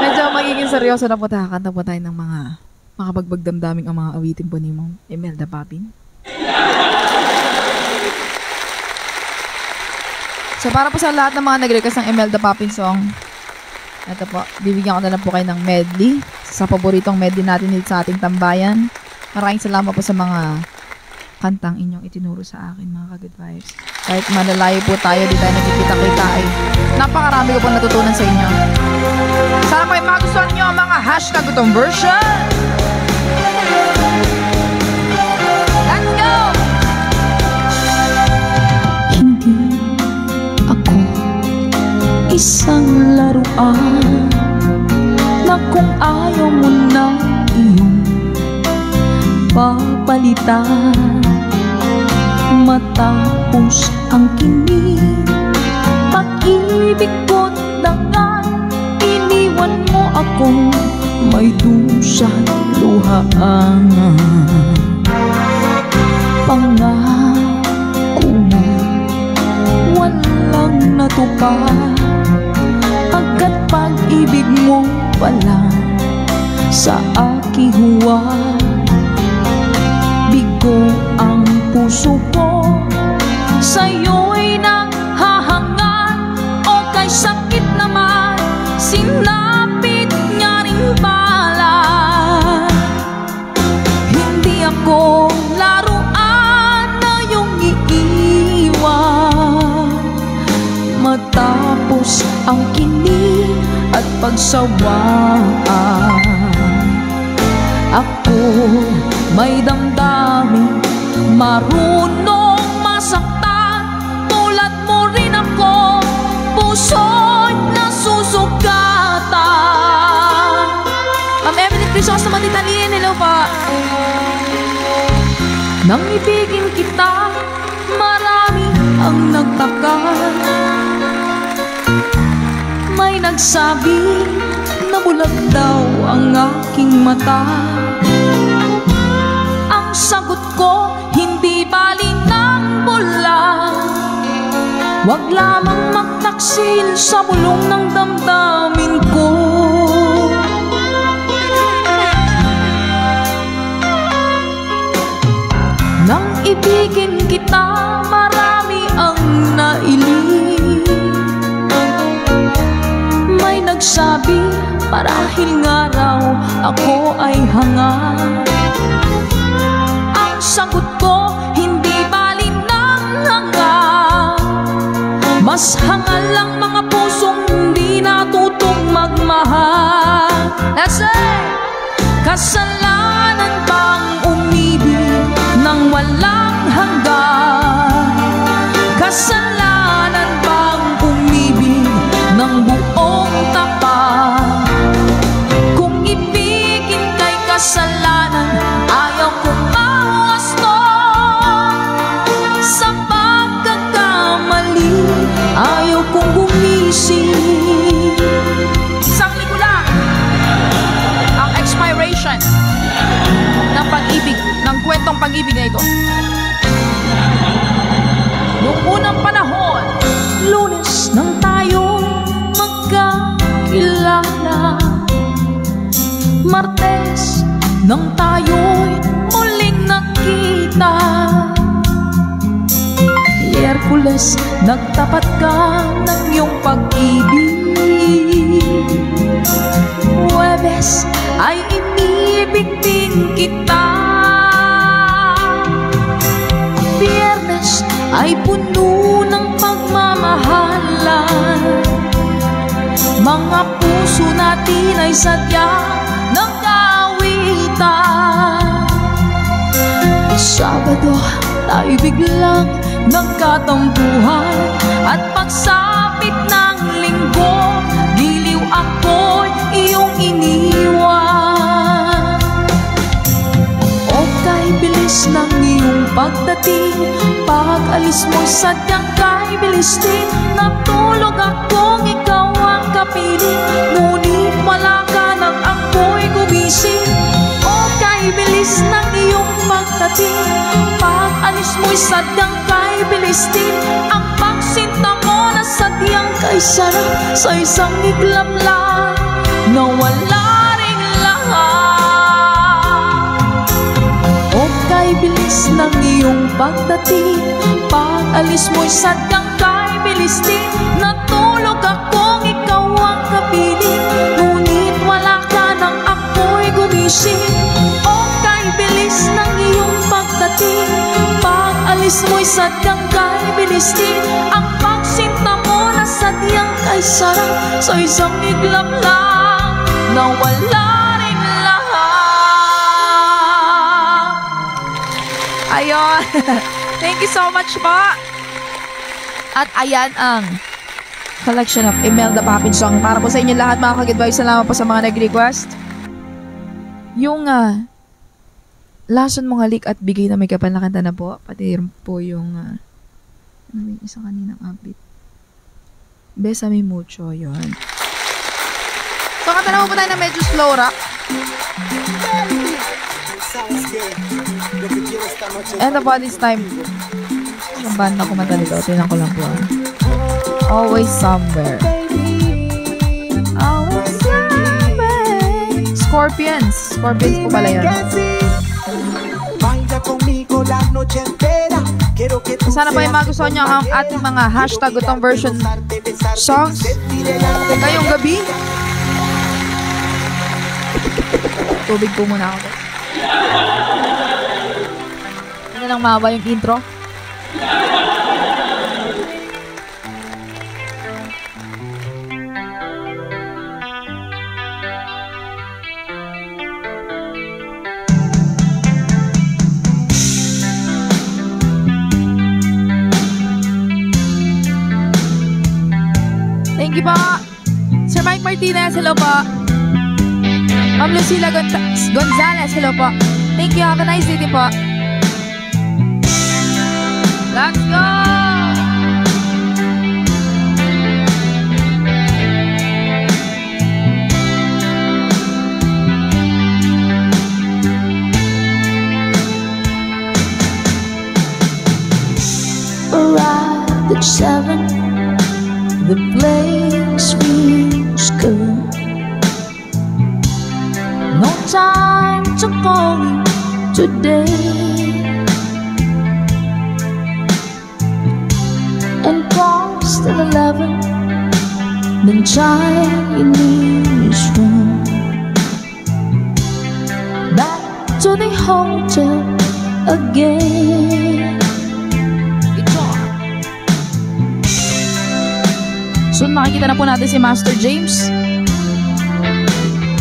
Medyo magiging seryoso na po tayo. Kanta po tayo ng mga makabagbagdamdaming ang mga awitin po ni Ma'am Imelda Papin. So para po sa lahat ng mga nag-request ng Imelda Papin song, ito po, bibigyan ko na lang po kayo ng medley sa paboritong medley natin dito sa ating tambayan. Maraming salamat po sa mga kantang inyong itinuro sa akin, mga ka-good vibes. Kahit malalayo po tayo, di tayo nagkikita-kita ay napakarami ko po natutunan sa inyo. Sana po ay magustuhan nyo ang mga hashtag itong version. Let's go! Hindi ako isang laruan Na kung ayaw mo na iyong papalitan Matapos ang kinig. Pag-ibig ko't dangan Iniwan mo ako may dusat luhaan Pangako mo walang natupad Agad pag-ibig mo pala sa aking huwag ang kinig at pagsawaan. Ako may damdamin Marunong masaktan. Tulad mo rin ako Puso'y nasusugatan. Ma'am Evelyn Crisosto, Matitalin, hello po. Nang ibigin kita Marami ang nagtaka nagsabi na bulag daw ang aking mata. Ang sagot ko hindi bali ng bulag Huwag lamang magtaksil sa bulong ng damdamin ko. Nang ibigin kita, marami ang nailing nagsabi, marahil nga raw ako ay hanga Ang sagot ko, hindi bali ng hanga Mas hangal lang mga pusong hindi natutong magmahal! Kasalanan bang umibig ng walang hanggan? Kasalanan bang umibig ng buong tapat? Kasalanan, ayaw kong mawasto Sa pagkakamali, ayaw kong gumising. Isang linggo lang ang expiration ng pag-ibig, ng kwentong pag-ibig na ito. Noong unang panahon, Lunes nang tayo magkakilala. Martes nang tayo'y muling nakita. Miyerkules nagtapat ka ng iyong pag-ibig. Huwebes ay inibig din kita. Biyernes ay puno ng pagmamahalan. Mga puso natin ay sadyang Sabado tayo biglang nagkatampuhan At pagsapit ng linggo Giliw ako'y iyong iniwan. O kay bilis ng iyong pagdating Pag-alis mo'y sadyang kay bilis din. Natulog akong ikaw ang kapiling Ngunit wala ka nang ako'y pagdating Pag-alis mo'y sadyang kay bilis din. Ang pagsinta kay sarap. Sa isang iglap lang na wala ring lahat. O kay bilis ng iyong pagdating. Pag alis mo'y sadyang kay bilis din. Natulog akong ikaw ang kapiling Ngunit wala ka nang ako'y gumising bilis ng iyong pagdating Pag alis mo'y sadyang kay bilis din Ang pagsinta mo na sadyang kay sarap Sa isang iglap lang na wala ring lahat Ayon. [LAUGHS] Thank you so much po. At ayan ang collection of Imelda Papin song para po sa inyo lahat mga kagidbay. Salamat po sa mga nag-request. Yung uh, lason mong halik at bigay na may kapal na kanta na po. Pati rin po yung uh, ano yung isa kaninang upbeat. Besame mucho, yon. So, kanta na po tayo na medyo slow rock. And about this time, ang banda kumanta nito, tinan ko lang po. ah. Always somewhere. Scorpions. Scorpions po pala yun. Sana pa yung magustuhan nyo ang ating mga hashtag utong version songs ngayong gabi. Tubig po muna ako. Ano lang mahaba yung intro? Thank you po. Sir Mike Martinez, hello po. Ma'am Lucila Gon- Gonzalez, hello po. Thank you. Have a nice day po. Let's go! seven. The place feels good. No time to call you today. And till eleven. Then Chinese room. Back to the hotel again. Nakikita na po natin si Master James.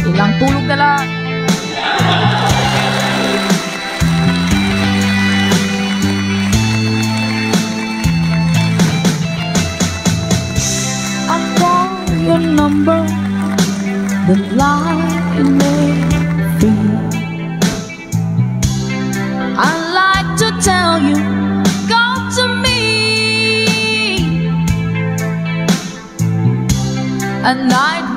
Ilang tulog na lang. I call your number, the line may free. I like to tell you, A night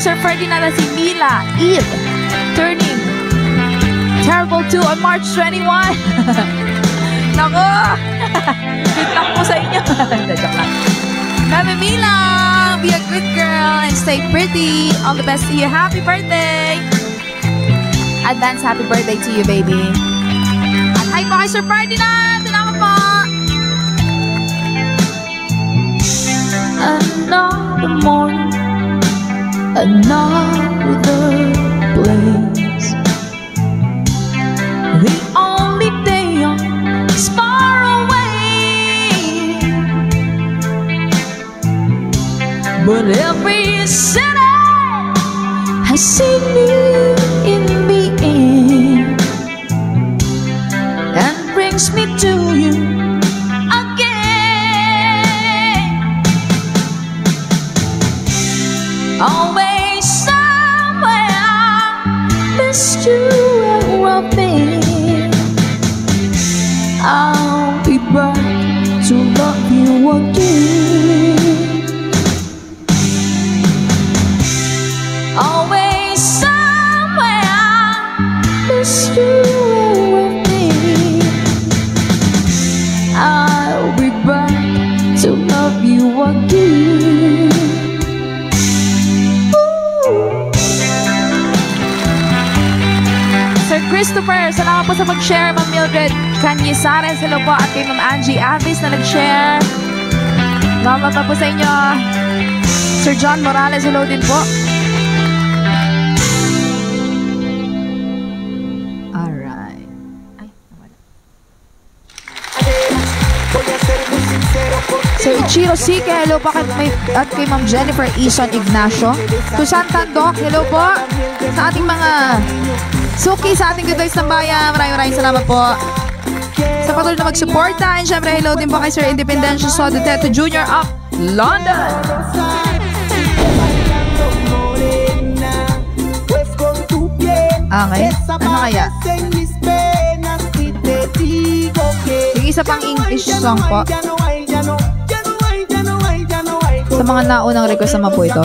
Sir na si Mila Eve. Turning Terrible 2 on March 21. [LAUGHS] Nako! [LAUGHS] Good luck po sa inyo. [LAUGHS] Joke lang. Mami Mila, be a good girl and stay pretty. All the best to you. Happy birthday! Advance happy birthday to you, baby. At hi po kay Sir Ferdinand. Salamat po. Another morning, another place. The only day is far away, but every city has seen me in. To love you again. Sir Christopher, salamat po sa mag-share. Ma'am Mildred Canyisares, hello po. At kay Ma'am Angie Avis na nag-share. Salamat pa po sa inyo. Sir John Morales, hello din po. Ichiro Sike, hello po kay, may, at kay Ma'am Jennifer Ison Ignacio. Susan Tandok, hello po sa ating mga suki sa ating Good Vibes ng Bayan. Maraming maraming salamat po. Sa patuloy na magsuporta. And syempre, hello din po kay Sir Independencio Soto Teto Jr. of London. Okay. Ano kaya? Yung isa pang English song po. Sa mga naunang request naman po ito.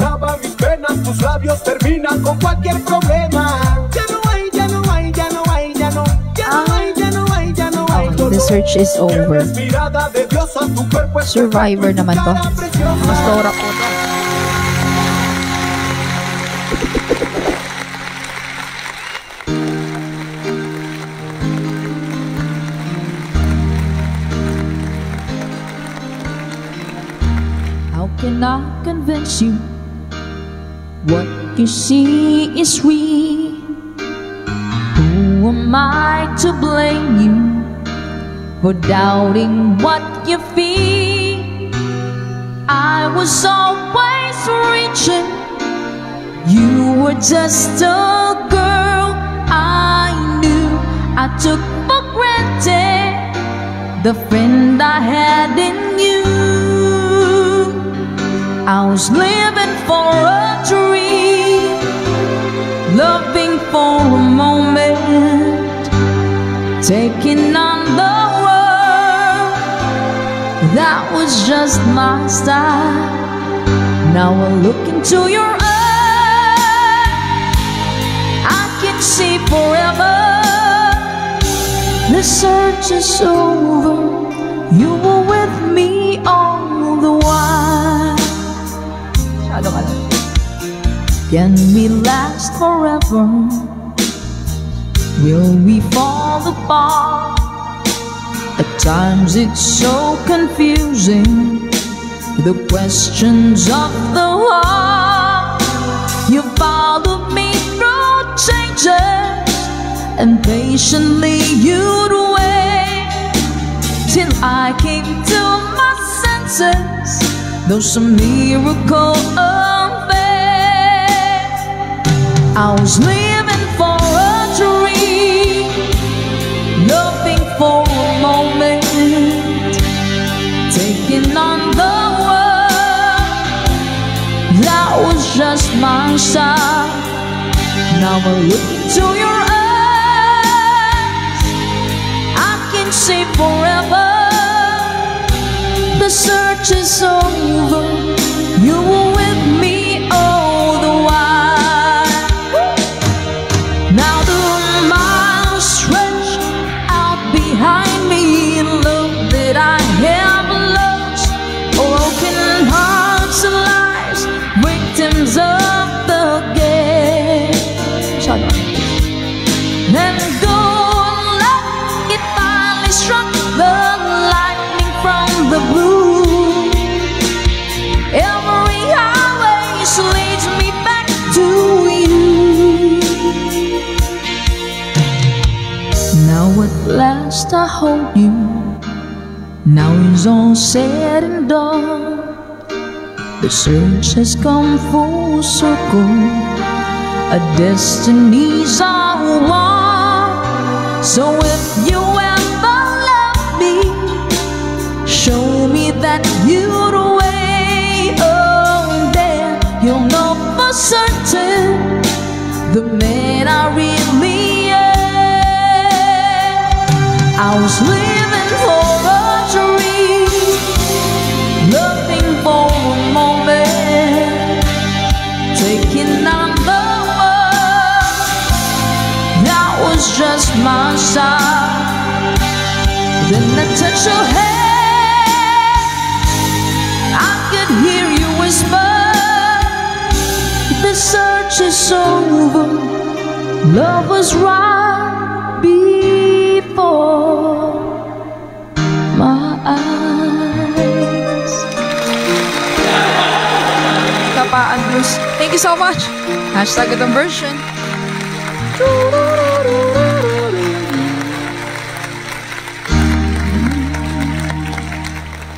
Tus labios terminan con cualquier problema. Ya no hay, ya no hay, ya no hay, ya no, ya no hay, ya no hay, ya no hay the search is over. Survivor naman to. preciosa. Pastora po to. How can I convince you what you see is real? Who am I to blame you for doubting what you feel? I was always reaching, you were just a girl I knew. I took for granted the friend I had in. I was living for a dream, loving for a moment, taking on the world. That was just my style. Now I look into your eyes, I can see forever. The search is over. Can we last forever? Will we fall apart? At times it's so confusing. The questions of the heart. You followed me through changes, and patiently you'd wait till I came to my senses. There's a miracle. I was living for a dream, loving for a moment, taking on the world. That was just my side. Now I look into your eyes, I can see forever. The search is over. You Hold you. Now it's all said and done. The search has come full circle A destiny's our one So if you ever love me Show me that you'd wait Oh, then you'll know for certain The man I really I was living for a dream. Looking for a moment. Taking on the world. That was just my side Then I your hand. I could hear you whisper. The search is over. Love was right you so much. Hashtag itong version.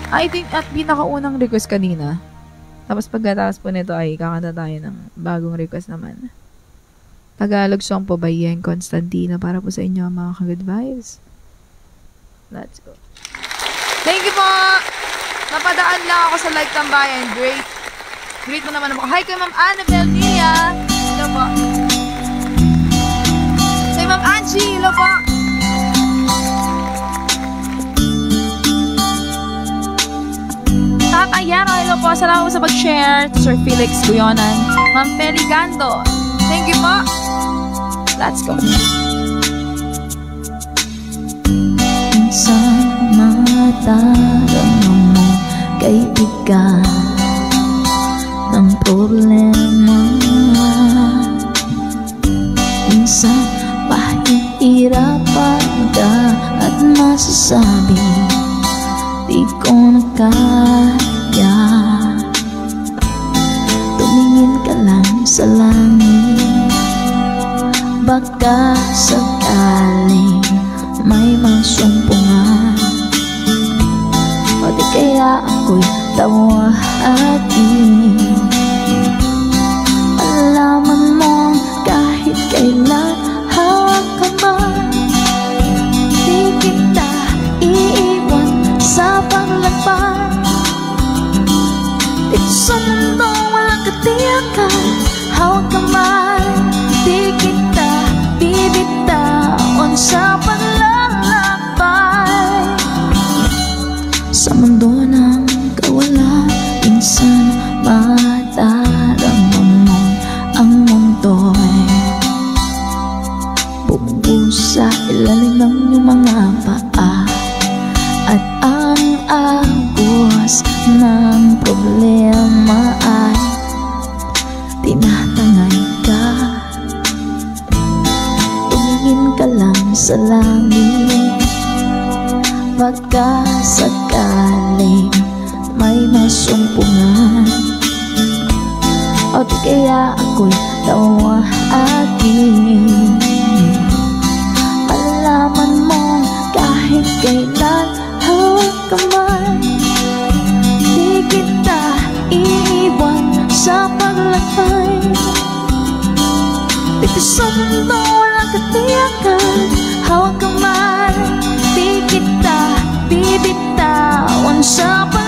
I think at pinakaunang request kanina. Tapos pagkatapos po nito ay kakanta tayo ng bagong request naman. Tagalog song po by Yen Constantino para po sa inyo mga ka-good vibes. Let's go. Thank you po! Napadaan lang ako sa Like Tambayan. Great. Great mo naman ako. Hi kay Ma'am Annabelle Nia. Hello po. Kay Ma'am Angie. Hello po. Tata Yara. Hello po. Salamat sa pag-share. Sir Felix Guyonan. Ma'am Feli Gando. Thank you po. Let's go. Minsan madarama mo kaibigan ng problema. Minsan mahihirapan ka at masasabi Di ko na kaya. Tumingin ka lang sa langit. Baka sakaling may masumpungan. O di kaya ako'y tawagin paglagpan Dito sa mundo walang katiyakan. Hawak ka man Di kita bibitawan sa paglalakbay Sa mundo ng kawalan Minsan madarama mo ang mundo'y Bumubuhos sa ilalim ng iyong mga paa problema ay Tinatangay ka. Tumingin ka lang sa langit. Baka sakaling may masumpungan. O di kaya ako'y tawagin Malaman mo kahit kailan Sa mundo walang katiyakan Hawak ka man Di kita bibitawan sa paglalakbay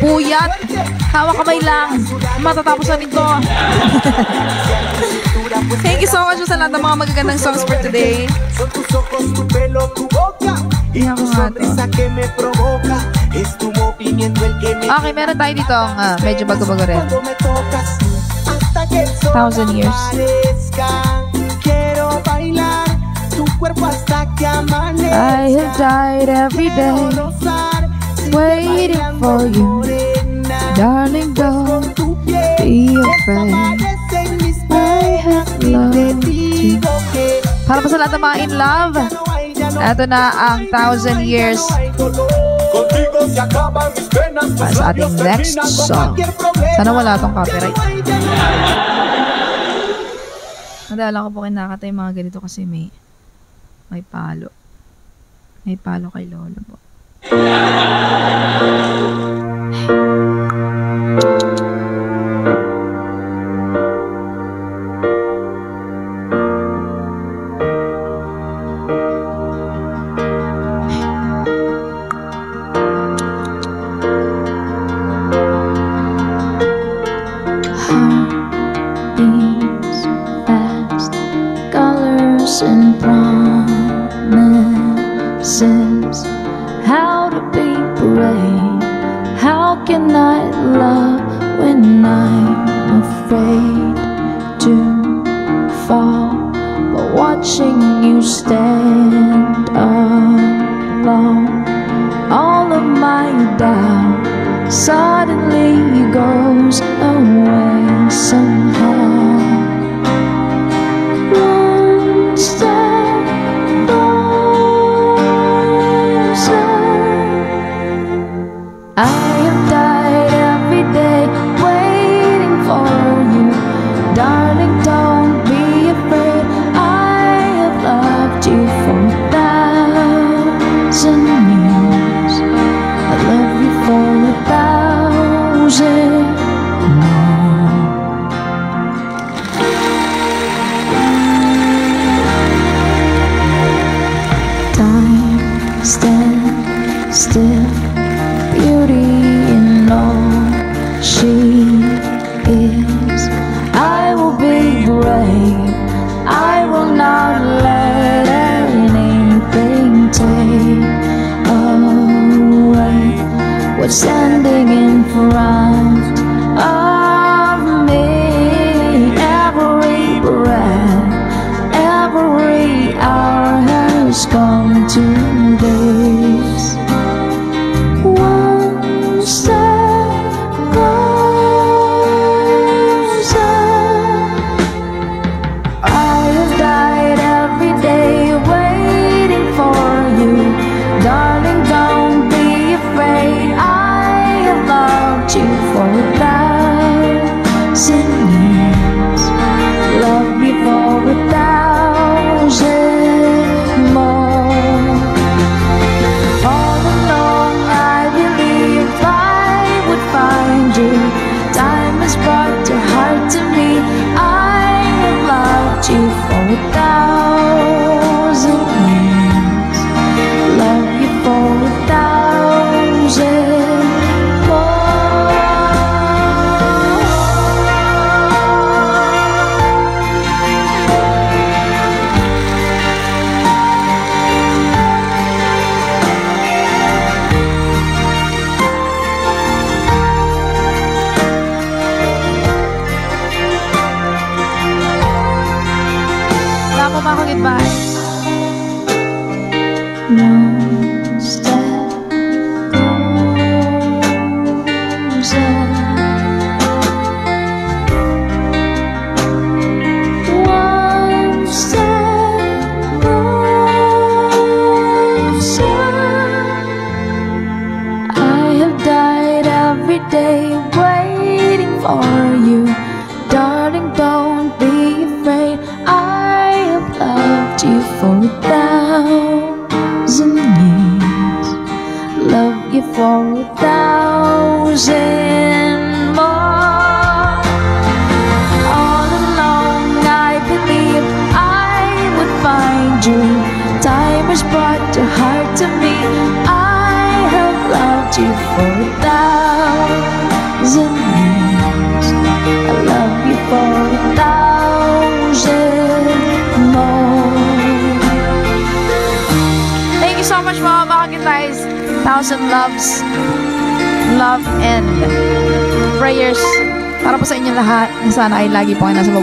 puyat, hawa kamay lang, matatapos na nito. [LAUGHS] Thank you so much sa lahat ng mga magagandang songs for today. Okay, meron tayo dito ang uh, medyo bago-bago rin. Thousand Years. I have died every day waiting for you. Darling, don't be afraid I have loved you. Para pa sa lahat ng mga in love Ito na ang Thousand Years Para sa ating next song. Sana wala tong copyright. Nadala ko po kinakata mga ganito kasi may may palo. May palo kay lolo po. 哎。[LAUGHS] you stand alone. All of my doubt suddenly goes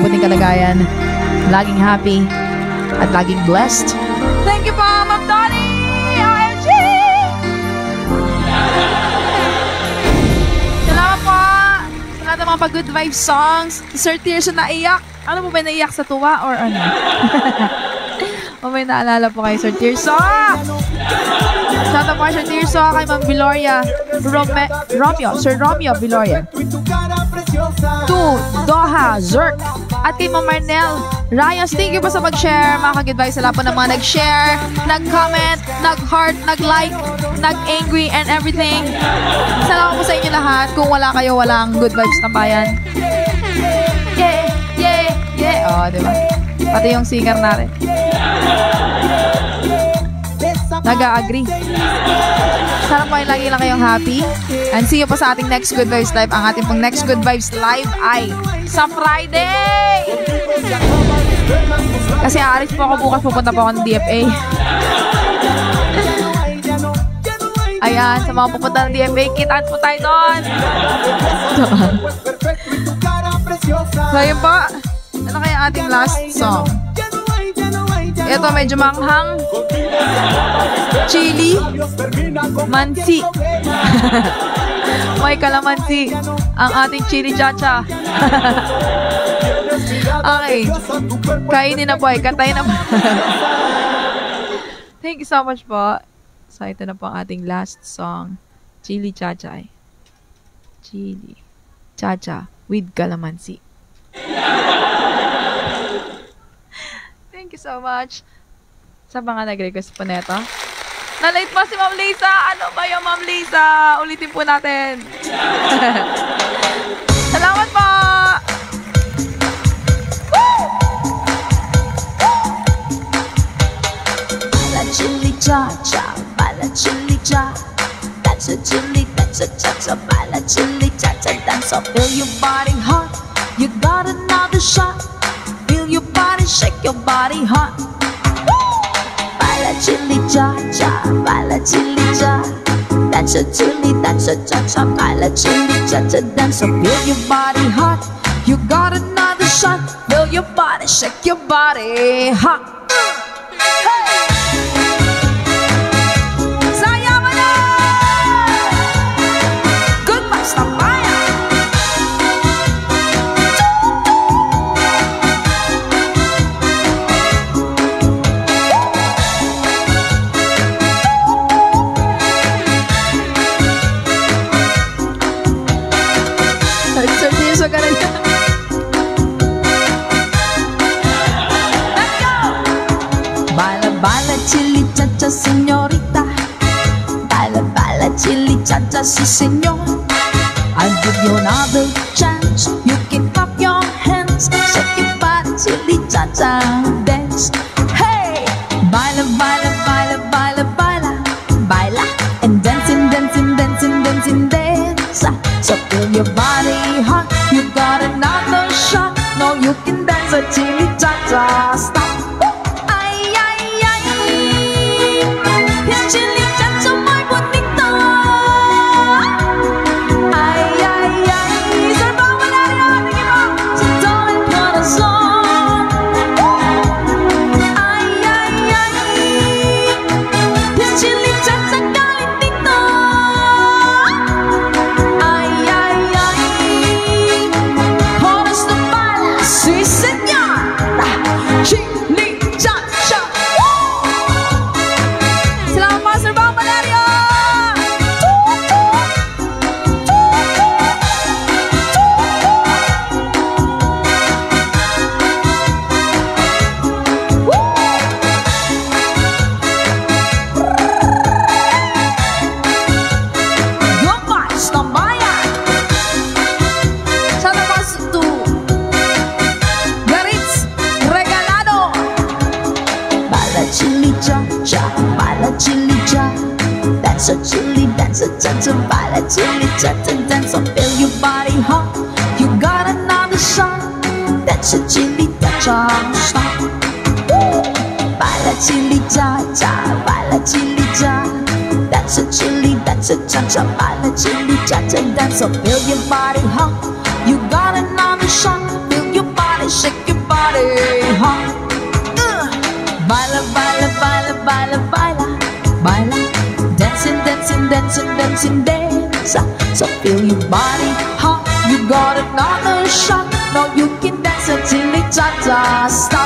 mabuting kalagayan, laging happy, at laging blessed. Thank you po, Ma'am Donnie! OMG! [LAUGHS] Salamat po sa lahat ng mga pag-good vibes songs. Si Sir Tirso naiyak. Ano po ba naiyak sa tuwa or ano? [LAUGHS] o may naalala po kay Sir Tirso? Shout out po Sir Tirso, kay Ma'am Viloria, Rome, Romeo, Sir Romeo Viloria. To Doha, Zerk, at Ma'am Marnel. Rayos, thank you po sa mag-share. Mga ka-goodbye lahat po ng mga nag-share, nag-comment, nag-heart, nag-like, nag-angry, and everything. Salamat po sa inyo lahat. Kung wala kayo, walang good vibes na bayan. Yeah, yeah, yeah. Oh, di ba? Pati yung singer natin. Nag-agree. Sana po ay lagi lang kayong happy. And see you po sa ating next Good Vibes Live. Ang ating pong next Good Vibes Live ay sa Friday! Kasi aalis po ako bukas, pupunta po ako ng DFA. Ayan, sa mga pupunta ng DFA, kitaan po tayo doon. so, yun po. Ano kaya ating last song? Ito, medyo manghang. Chili. Mansi. [LAUGHS] May kalamansi. Ang ating chili chacha. [LAUGHS] okay. Kainin na po ay. Kantayin na po. [LAUGHS] Thank you so much po. So, ito na po ang ating last song. Chili Chachay. Chili Chacha with Calamansi. Thank you so much sa mga nag-request po neto. Na-late pa si Ma'am Lisa. Ano yung Ma'am Lisa? Ulitin po natin. [LAUGHS] Salamat po! Bala chili cha cha, bala chili cha. That's a chili, that's a cha cha, bala chili cha cha. Dance up, feel your body hot. You got another shot. Feel your body shake, your body hot. Bala chili cha cha, bala chili cha. That's a chili, that's a cha cha, bala chili cha cha. Dance feel your body hot. You got another shot. Feel your body shake, your body hot. Sayaman chili cha-cha, sí, señor. I'll give you another cha baila chili cha. Dance a chili, dance a cha cha, baila chili cha cha, dance so feel your body hot. You got another shot. Feel your body, shake your body hot. Uh. Baila, baila, baila, baila, baila, baila. Dancing, dancing, dancing, dancing, dance. So feel your body hot. You got another shot. Now you can dance until it cha cha stop.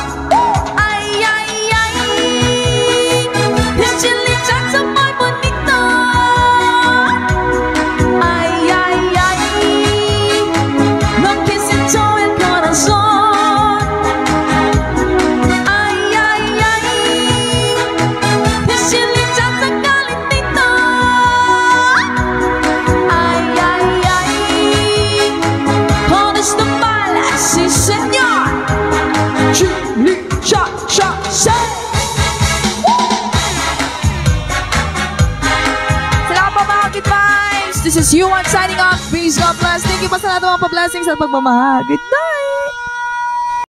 Sa lahat mga pa-blessings at pagmamahal. Good night!